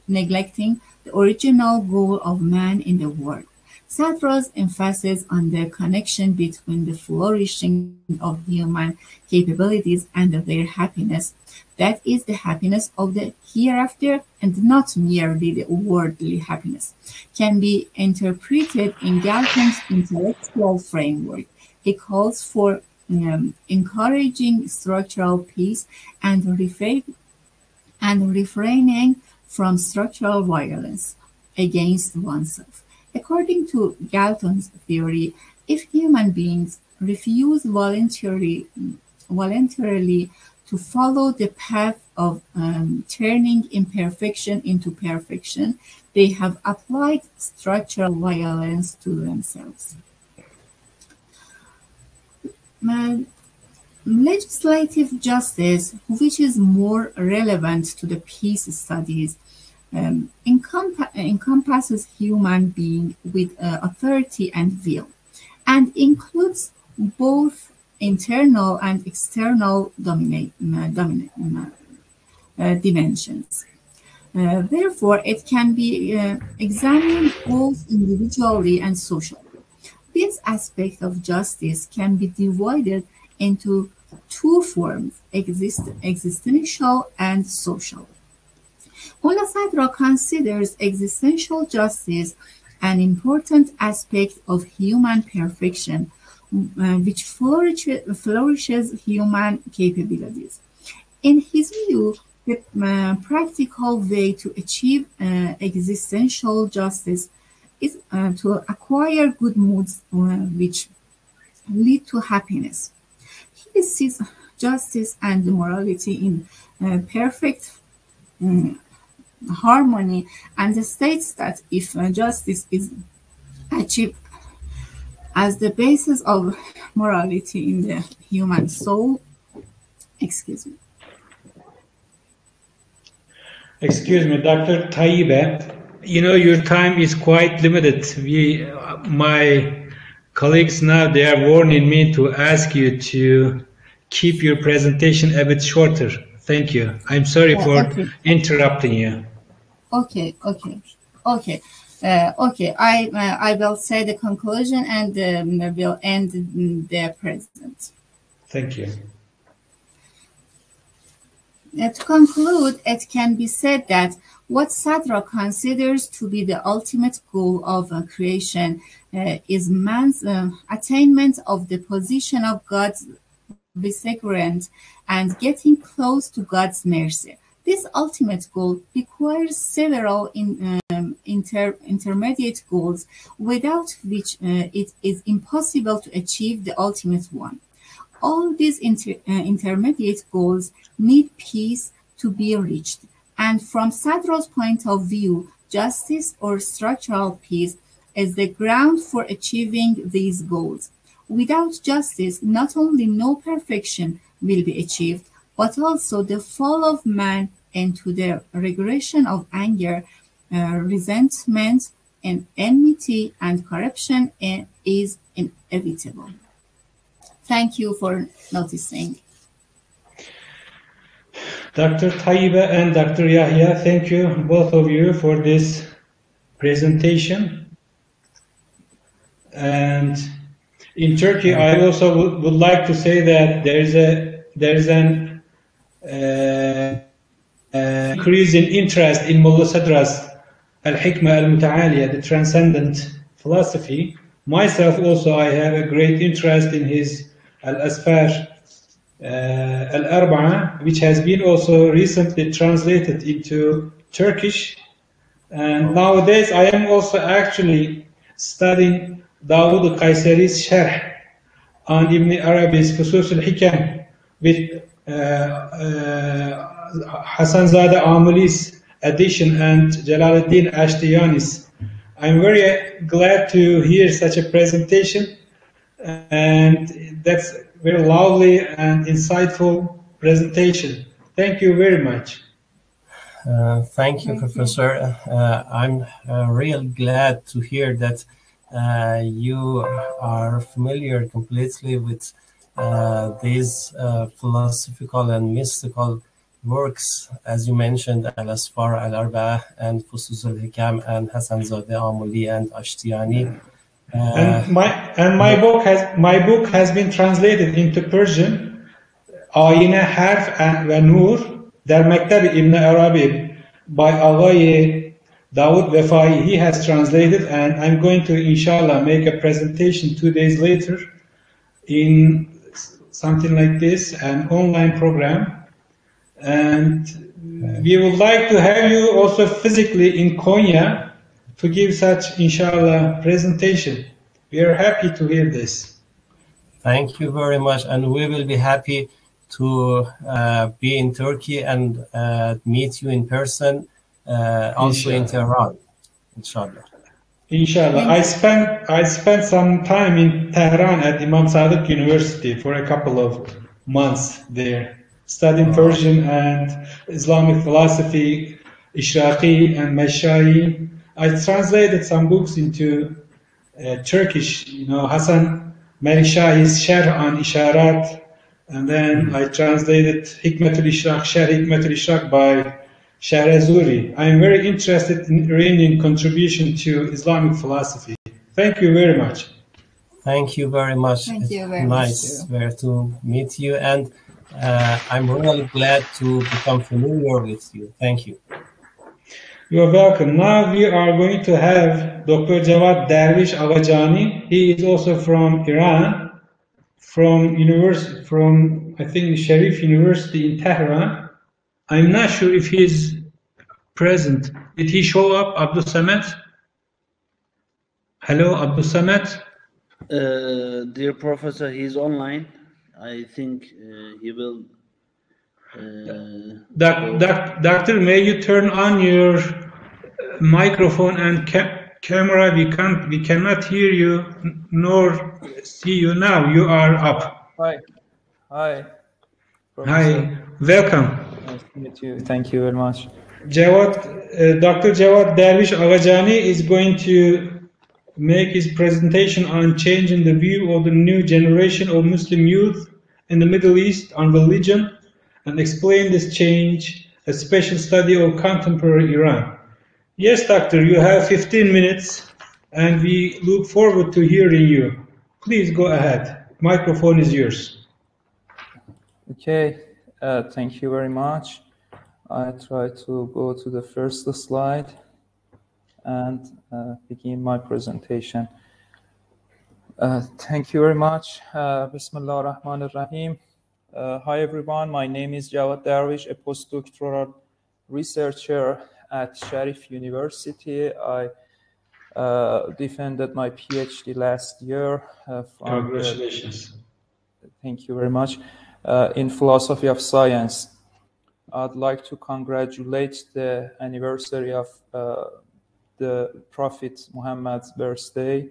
neglecting the original goal of man in the world. Sadra's emphasis on the connection between the flourishing of human capabilities and their happiness that is the happiness of the hereafter and not merely the worldly happiness, can be interpreted in Galtung's intellectual framework. He calls for um, encouraging structural peace and, and refraining from structural violence against oneself. According to Galtung's theory, if human beings refuse voluntarily, voluntarily to follow the path of um, turning imperfection into perfection, they have applied structural violence to themselves. legislative justice, which is more relevant to the peace studies, um, encomp- encompasses human being with uh, authority and will, and includes both internal and external dominate, dominate, uh, dimensions. Uh, therefore, it can be uh, examined both individually and socially. This aspect of justice can be divided into two forms, exist, existential and social. Mullah Sadra considers existential justice an important aspect of human perfection uh, which flourishes, flourishes human capabilities. In his view, the uh, practical way to achieve uh, existential justice is uh, to acquire good moods uh, which lead to happiness. He sees justice and morality in uh, perfect um, harmony and states that if uh, justice is achieved as the basis of morality in the human soul. Excuse me. Excuse me, Dr. Taibe, you know, your time is quite limited. We, uh, my colleagues now, they are warning me to ask you to keep your presentation a bit shorter. Thank you. I'm sorry Yeah, for okay. interrupting you. Okay, okay, okay. Uh, okay, I uh, I will say the conclusion and um, will end the present. Thank you. Uh, to conclude, it can be said that what Sadra considers to be the ultimate goal of uh, creation uh, is man's uh, attainment of the position of God's vicegerent and getting close to God's mercy. This ultimate goal requires several in, um, inter, intermediate goals, without which uh, it is impossible to achieve the ultimate one. All these inter, uh, intermediate goals need peace to be reached, and from Sadra's point of view, justice or structural peace is the ground for achieving these goals. Without justice, not only no perfection will be achieved, but also the fall of man into the regression of anger, uh, resentment, and enmity and corruption uh, is inevitable. Thank you for noticing. Dr. Taiba and Dr. Yahya, thank you, both of you, for this presentation. And in Turkey, I also would, would like to say that there is a there is an uh, uh, increase in interest in Mullah Sadra's Al-Hikmah Al-Muta'aliya, the transcendent philosophy. Myself also, I have a great interest in his Al-Asfar uh, Al-Arba'a, which has been also recently translated into Turkish. And nowadays, I am also actually studying Dawood Qaysari's Sharh on Ibn Arabi's Fusus al-Hikam with uh, uh, Hassanzadeh Amuli's edition and Jalaluddin Ashtiyani's. I'm very glad to hear such a presentation, and that's very lovely and insightful presentation. Thank you very much. Uh, thank you, Thank you. Professor. Uh, I'm uh, real glad to hear that uh, uh, you are familiar completely with uh, these uh, philosophical and mystical works, as you mentioned, Al-Asfar Al-Arba and Fusus al-Hikam and Hassanzadeh Amuli and Ashtiani. Uh, and my and my book has my book has been translated into Persian, Ayna Harf and Venur, Der Mektebi İbn Arabi by Agaye Dawood Vefai. He has translated and I'm going to inshallah make a presentation two days later in something like this, an online program. And we would like to have you also physically in Konya to give such inshallah presentation. We are happy to hear this. Thank you very much, and we will be happy to uh, be in Turkey and uh, meet you in person, uh, also in Inshallah. Tehran, inshallah. Inshallah. I spent I spent some time in Tehran at Imam Sadiq University for a couple of months there, studying Persian and Islamic philosophy, Ishraqi and Mashai. I translated some books into uh, Turkish, you know, Hassan Melishahi's Sharh on Isharat, and then I translated Hikmatul Ishraq, Sharh Hikmatul Ishraq by Shahrazuri. I am very interested in Iranian contribution to Islamic philosophy. Thank you very much. Thank you very much. Thank It's you very much, nice too. where to meet you, and uh, I'm really glad to become familiar with you. Thank you. You are welcome. Now we are going to have Dr. Javad Darwish Aghajani. He is also from Iran, from university, from I think Sharif University in Tehran. I'm not sure if he is present. Did he show up, Abdul Samad? Hello, Abdul Samad. Uh, dear professor, he's online. I think uh, he will. Uh, Doc, doc, doctor, may you turn on your uh, microphone and ca- camera? We can't, we cannot hear you n- nor see you now. You are up. Hi. Hi. Professor. Hi, welcome. Nice to meet you. Thank you very much. Jawad, uh, Dr. Jawad Darwish Aghajani is going to make his presentation on changing the view of the new generation of Muslim youth in the Middle East on religion and explain this change, a special study of contemporary Iran. Yes, doctor, you have 15 minutes and we look forward to hearing you. Please go ahead. Microphone is yours. Okay, uh, thank you very much. I try to go to the first slide and uh, begin my presentation. Uh, thank you very much. Uh, Bismillah ar-Rahman ar-Rahim. Uh, hi everyone, my name is Jawad Darwish, a postdoctoral researcher at Sharif University. I uh, defended my PhD last year. Uh, Congratulations. thank you very much. in philosophy of science. I'd like to congratulate the anniversary of the Prophet Muhammad's birthday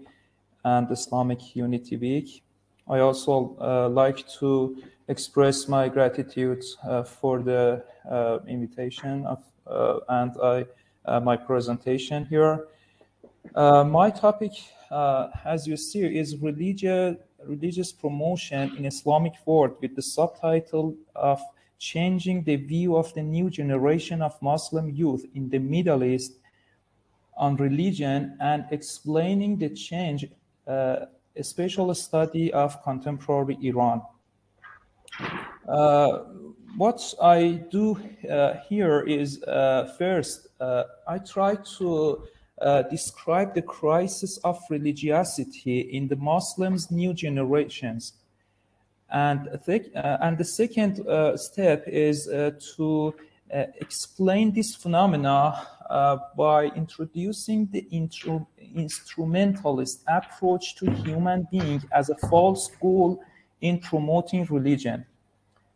and Islamic Unity Week. I also uh, like to express my gratitude uh, for the uh, invitation of, uh, and I, uh, my presentation here. Uh, my topic, as you see, is religious, religious promotion in Islamic world with the subtitle of changing the view of the new generation of Muslim youth in the Middle East on religion and explaining the change, uh, a special study of contemporary Iran. Uh, what I do uh, here is uh, first, uh, I try to uh, describe the crisis of religiosity in the Muslims' new generations. And, th and the second step is to explain this phenomena uh, by introducing the instrumentalist approach to human being as a false goal in promoting religion.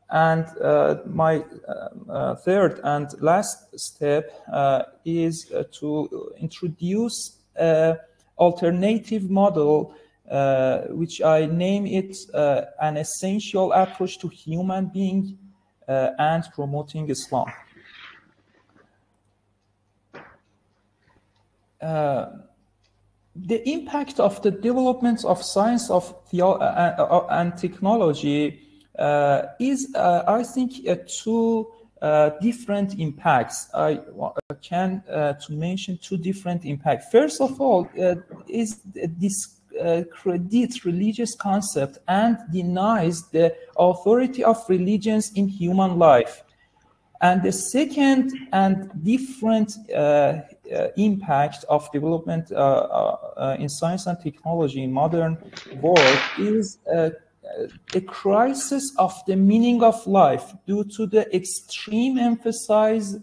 And uh, my uh, uh third and last step uh, is uh, to introduce alternative model, which I name it an essential approach to human being and promoting Islam. Uh, the impact of the development of science of uh, uh, and technology uh, is, uh, I think, two different impacts. I can to mention two different impacts. First of all, is this credits religious concept and denies the authority of religions in human life. And the second and different uh, uh, impact of development uh, uh, in science and technology in modern world is a crisis of the meaning of life due to the extreme emphasis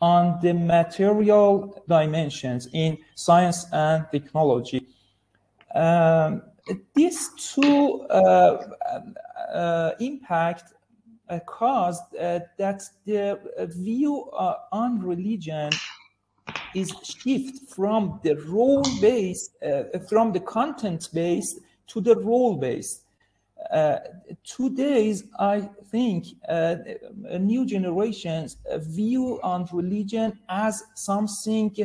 on the material dimensions in science and technology. Um, these two uh, uh, impact uh, caused that the view on religion is shift from the role based, uh, from the content based to the role based. Uh, today's, I think, uh, new generations view on religion as something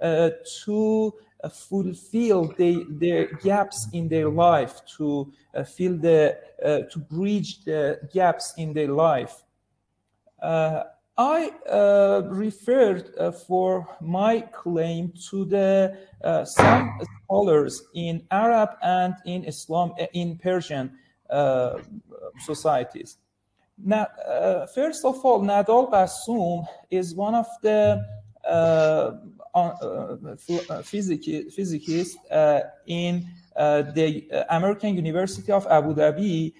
uh, to fulfill the, their gaps in their life, to uh, fill the, uh, to bridge the gaps in their life. I uh, referred uh, for my claim to the uh, some scholars in Arab and in Islam uh, in Persian uh, societies. Now, uh, first of all, Nidhal Guessoum is one of the physicists in the American University of Abu Dhabi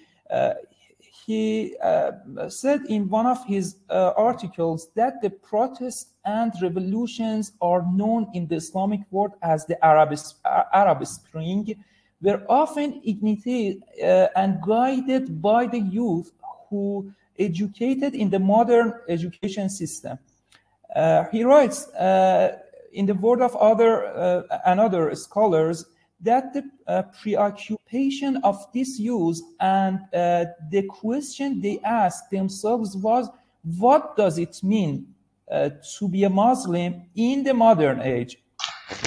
he uh, said in one of his uh, articles that the protests and revolutions are known in the Islamic world as the Arab, uh, Arab Spring, were often ignited uh, and guided by the youth who educated in the modern education system. Uh, he writes, uh, in the word of other and other scholars, that the uh, preoccupation of this use and uh, the question they asked themselves was what does it mean uh, to be a Muslim in the modern age?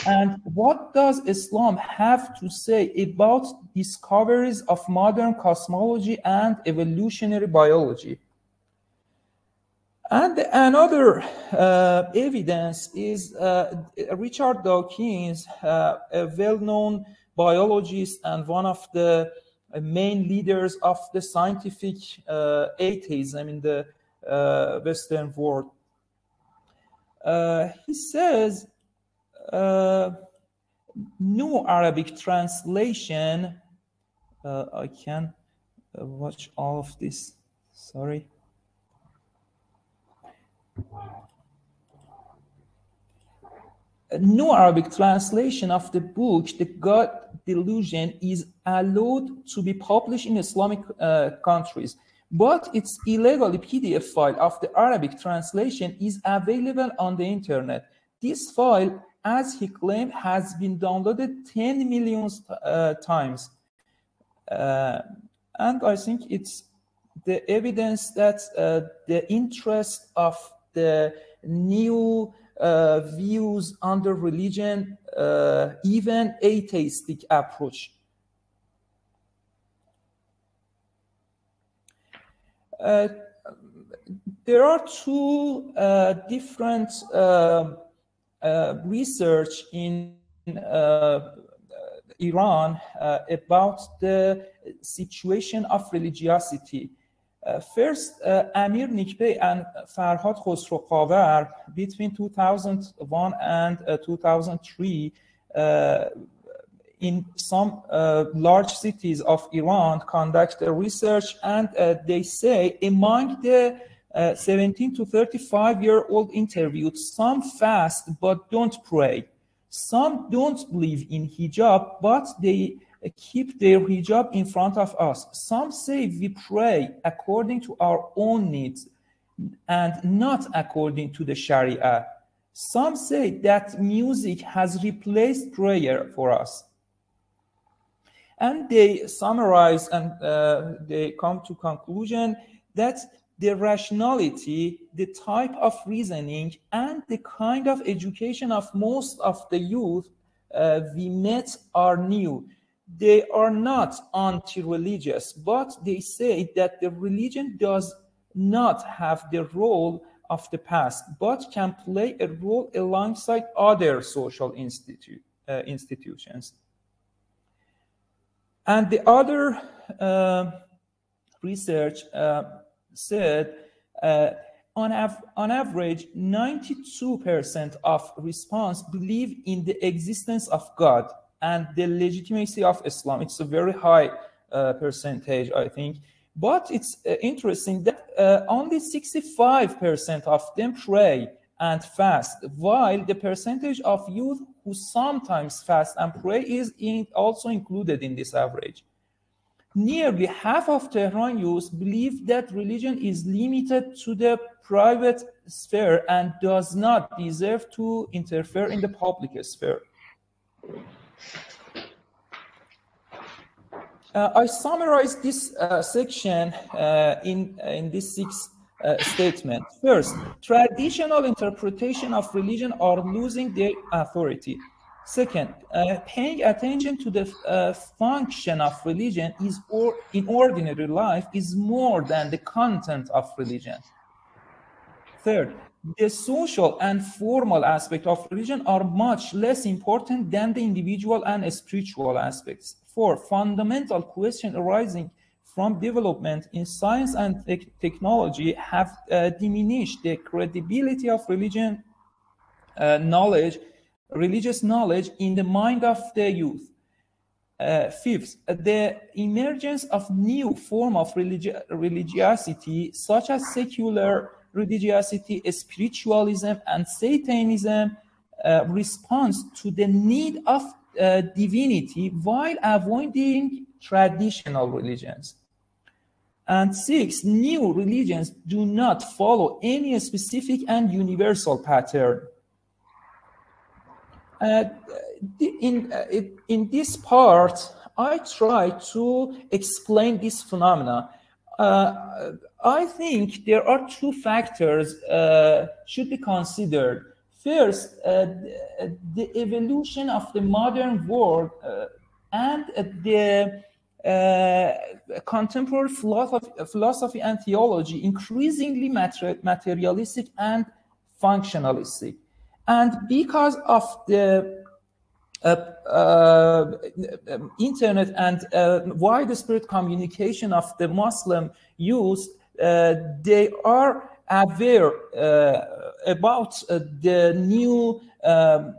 And what does Islam have to say about discoveries of modern cosmology and evolutionary biology? And another uh, evidence is uh, Richard Dawkins, uh, a well-known biologist and one of the main leaders of the scientific uh, atheism in the uh, Western world. Uh, he says, new Arabic translation, I can watch all of this, sorry. A new Arabic translation of the book, The God Delusion, is allowed to be published in Islamic uh, countries, but its illegal PDF file of the Arabic translation is available on the internet. This file, as he claimed, has been downloaded 10 million uh, times. Uh, and I think it's the evidence that uh, the interest of the new uh, views under religion, uh, even atheistic approach. Uh, there are two uh, different uh, uh, research in Iran about the situation of religiosity first, uh, Amir Nikbeh and Farhad Khosrow between 2001 and uh, 2003 in some uh, large cities of Iran conduct research and uh, they say among the uh, 17 to 35 year old interviewed, some fast but don't pray. Some don't believe in hijab, but they keep their hijab in front of us. Some say we pray according to our own needs and not according to the Sharia. Some say that music has replaced prayer for us. And they summarize and uh, they come to conclusion that the rationality, the type of reasoning, and the kind of education of most of the youth uh, we met are new they are not anti-religious, but they say that the religion does not have the role of the past, but can play a role alongside other social institu uh, institutions. And the other uh, research uh, said uh, on, av on average, 92% of response believe in the existence of God and the legitimacy of Islam. It's a very high uh, percentage, I think. But it's uh, interesting that uh, only 65% of them pray and fast, while the percentage of youth who sometimes fast and pray is in, also included in this average. Nearly half of Tehran youth believe that religion is limited to the private sphere and does not deserve to interfere in the public sphere. Uh, I summarized this uh, section uh, in, in this six uh, statement. First, traditional interpretation of religion are losing their authority. Second, uh, paying attention to the uh, function of religion is or in ordinary life is more than the content of religion. Third, the social and formal aspect of religion are much less important than the individual and spiritual aspects. Four, fundamental questions arising from development in science and te technology have uh, diminished the credibility of religion uh, knowledge, religious knowledge in the mind of the youth. Uh, fifth, the emergence of new form of religi religiosity, such as secular religiosity, spiritualism, and Satanism uh, responds to the need of uh, divinity while avoiding traditional religions. And six, new religions do not follow any specific and universal pattern. Uh, in, uh, in this part, I try to explain this phenomena uh, I think there are two factors uh, should be considered. First, uh, the, the, evolution of the modern world uh, and the uh, contemporary philosophy, philosophy, and theology increasingly mater materialistic and functionalistic. And because of the uh, uh, internet and uh, widespread communication of the Muslim youth, uh, they are aware uh, about uh, the new um,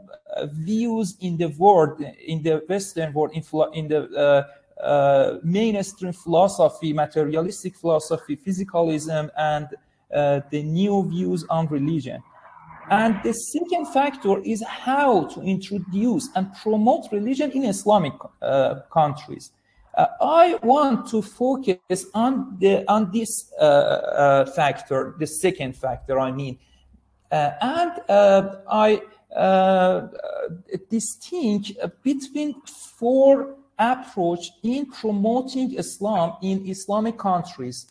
views in the world, in the Western world, in, in the mainstream philosophy, materialistic philosophy, physicalism, and the new views on religion. And the second factor is how to introduce and promote religion in Islamic uh, countries. Uh, I want to focus on the on this uh, uh factor, the second factor. I mean, uh, and uh, I distinguish between four approach in promoting Islam in Islamic countries.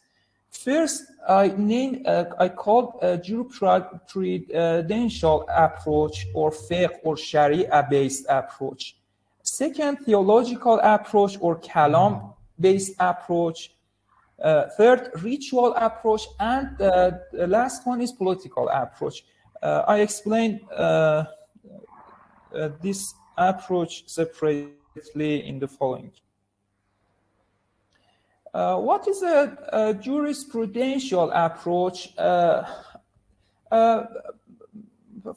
First, I name uh, I call a jurisprudential approach or fiqh or Sharia based approach. Second, theological approach or kalam based approach. Uh, third, ritual approach, and uh, the last one is political approach. Uh, I explain uh, uh, this approach separately in the following. Uh, what is a, a jurisprudential approach? Uh, uh,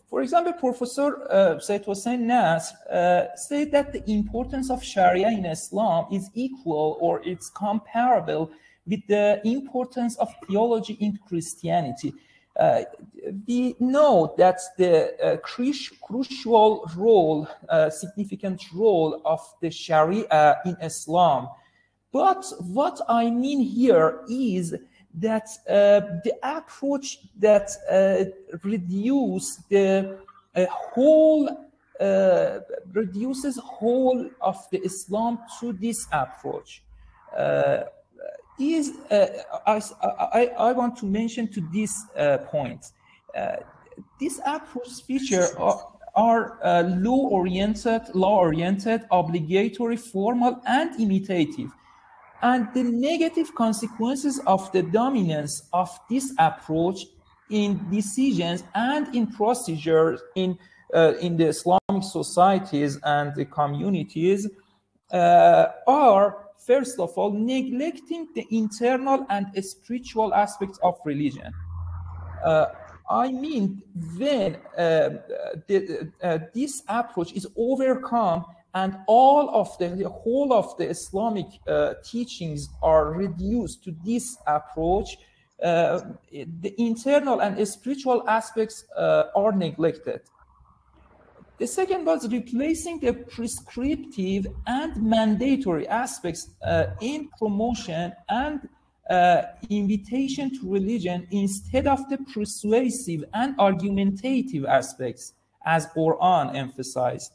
for example, Professor uh, Seyyed Hossein Nasr uh, said that the importance of Sharia in Islam is equal or it's comparable with the importance of theology in Christianity. Uh, we know that the uh, crucial role, significant role of the Sharia in Islam but what I mean here is that uh, the approach that uh, reduce the uh, whole uh, reduces whole of the Islam to this approach. Uh, is uh, I, I, I, want to mention to this point. This approach feature are, are law oriented law oriented obligatory formal and imitative and the negative consequences of the dominance of this approach in decisions and in procedures in, uh, in the Islamic societies and the communities uh, are, first of all, neglecting the internal and spiritual aspects of religion. Uh, I mean, when uh, the, uh, this approach is overcome and all of the, the whole of the Islamic uh, teachings are reduced to this approach. Uh, the internal and spiritual aspects uh, are neglected. The second was replacing the prescriptive and mandatory aspects uh, in promotion and uh, invitation to religion instead of the persuasive and argumentative aspects, as Quran emphasized.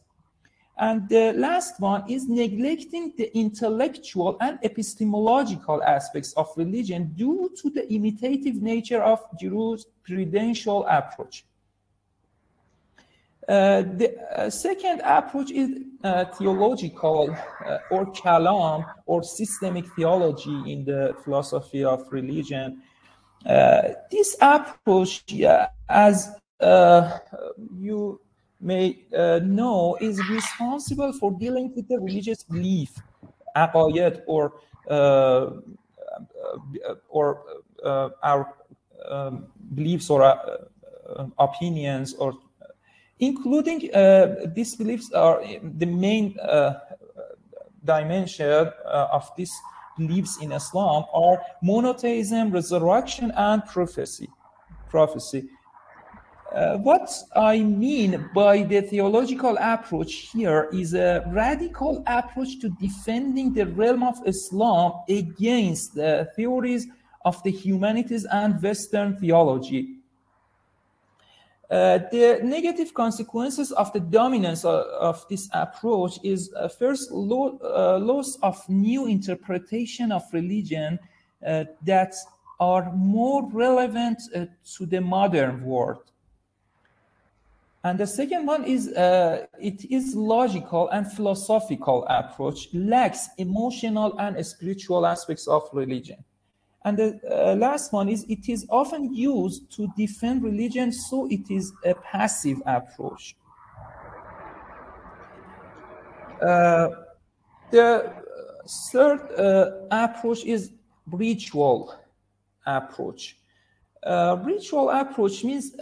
And the last one is neglecting the intellectual and epistemological aspects of religion due to the imitative nature of jurisprudential approach. Uh, the uh, second approach is uh, theological uh, or kalam or systemic theology in the philosophy of religion. Uh, this approach, as uh, you may uh, know is responsible for dealing with the religious belief, aqayat, or uh, or uh, our um, beliefs or uh, opinions, or including uh, these beliefs are the main uh, dimension of these beliefs in Islam are monotheism, resurrection, and prophecy. Prophecy. Uh, what I mean by the theological approach here is a radical approach to defending the realm of Islam against the theories of the humanities and Western theology. Uh, the negative consequences of the dominance of, of this approach is uh, first lo uh, loss of new interpretation of religion uh, that are more relevant to the modern world. And the second one is uh, it is logical and philosophical approach, lacks emotional and spiritual aspects of religion. And the uh, last one is it is often used to defend religion, so it is a passive approach. Uh, the third uh, approach is ritual approach. Uh, ritual approach means.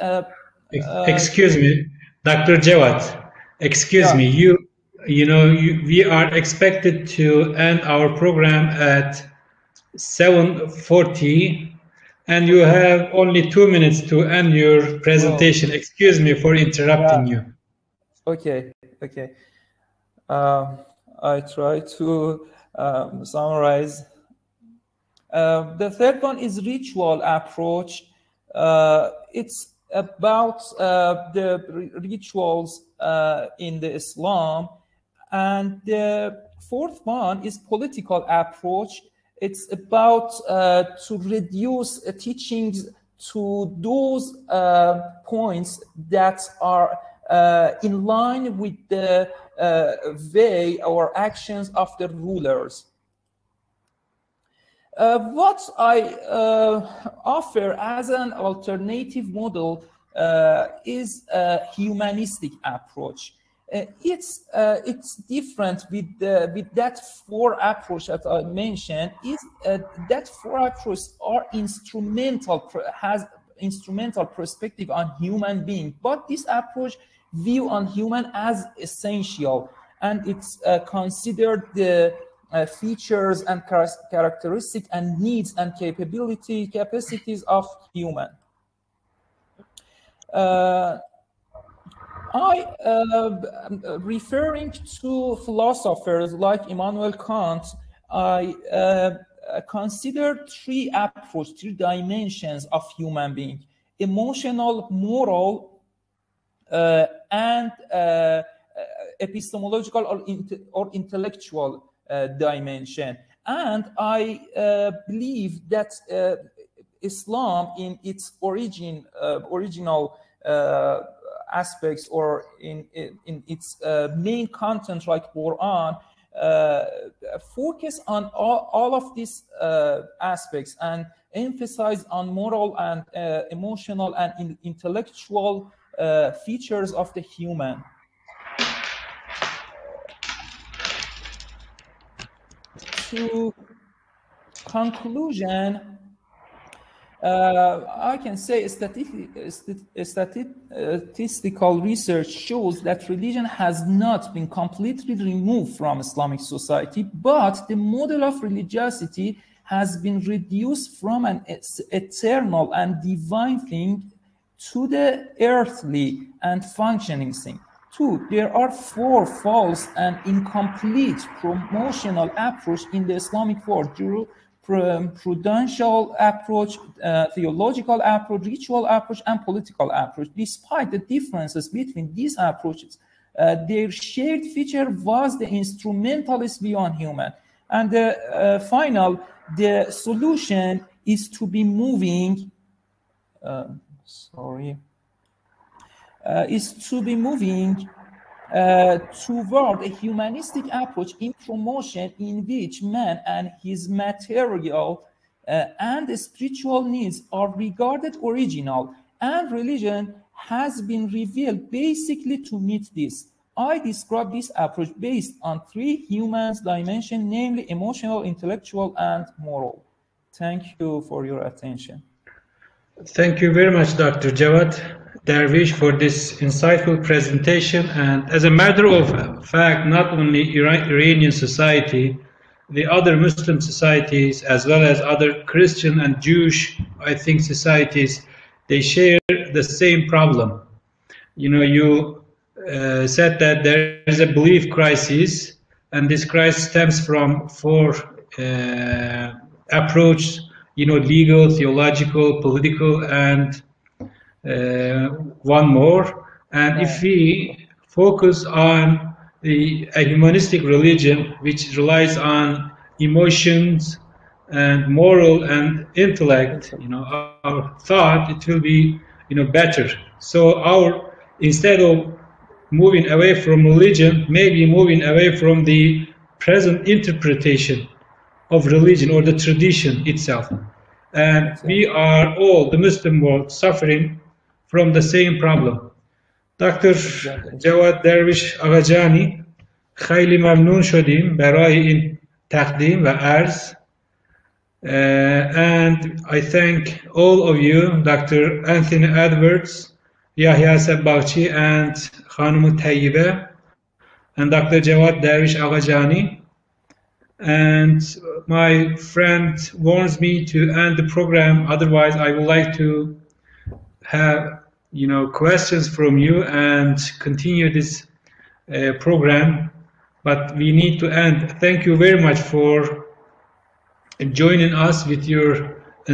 Uh, excuse me, Dr. Jawad. Excuse yeah. me. You, you know, you, we are expected to end our program at 7:40, and you have only two minutes to end your presentation. Oh. Excuse me for interrupting yeah. you. Okay. Okay. Um, I try to um, summarize. Uh, the third one is ritual approach. Uh, it's about uh, the rituals uh, in the Islam. And the fourth one is political approach. It's about uh, to reduce teachings to those points that are uh, in line with the uh, way or actions of the rulers. Uh, what I uh, offer as an alternative model uh, is a humanistic approach. Uh, it's it's different with the, with that four approach that I mentioned. Is that four approaches are instrumental has instrumental perspective on human being, but this approach view on human as essential and it's uh, considered the uh, features and char characteristics and needs and capability capacities of human. Uh, I, uh, referring to philosophers like Immanuel Kant, I uh, consider three approaches, three dimensions of human being: emotional, moral, uh, and uh, epistemological or, or intellectual dimension. And I believe that Islam, in its origin, original aspects, or in in, its main content, like Quran, uh, focus on all, all of these uh, aspects and emphasize on moral and uh, emotional and in intellectual uh, features of the human. To conclusion, uh, I can say statistical research shows that religion has not been completely removed from Islamic society, but the model of religiosity has been reduced from an eternal and divine thing to the earthly and functioning thing. Two, there are four false and incomplete promotional approach in the Islamic world. Prudential approach, uh, theological approach, ritual approach, and political approach. Despite the differences between these approaches, uh, their shared feature was the instrumentalist on human. And the uh, final, the solution is to be moving uh, sorry, is to be moving uh, toward a humanistic approach in promotion in which man and his material uh, and spiritual needs are regarded original and religion has been revealed basically to meet this. I describe this approach based on three human dimensions, namely emotional, intellectual, and moral. Thank you for your attention. Thank you very much, Dr. Jawad Darwish, for this insightful presentation. And as a matter of fact, not only Iranian society, the other Muslim societies, as well as other Christian and Jewish, I think, societies, they share the same problem. You know, you uh, said that there is a belief crisis, and this crisis stems from four uh, approach you know, legal, theological, political, and Uh, one more. And if we focus on the a humanistic religion, which relies on emotions and moral and intellect, you know, our, our thought, it will be, you know, better. So our instead of moving away from religion, maybe moving away from the present interpretation of religion or the tradition itself. And we are all, the Muslim world, suffering from the same problem. دکتر جواد درویش آقاجانی خیلی ممنون شدیم برای این تقدیم و عرض Uh, and I thank all of you, Dr. Anthony Edwards, Yahya Sabbaghchi, and Khanum Tayyibe, and Dr. Jawad Darwish Aghajani. And my friend warns me to end the program, otherwise I would like to have you know questions from you and continue this uh, program but we need to end thank you very much for joining us with your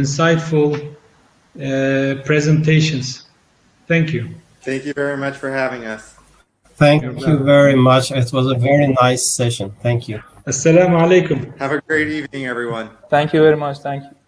insightful uh, presentations thank you Thank you very much for having us. Thank you very much. It was a very nice session. Thank you. assalamu alaikum Have a great evening, everyone. Thank you very much. Thank you.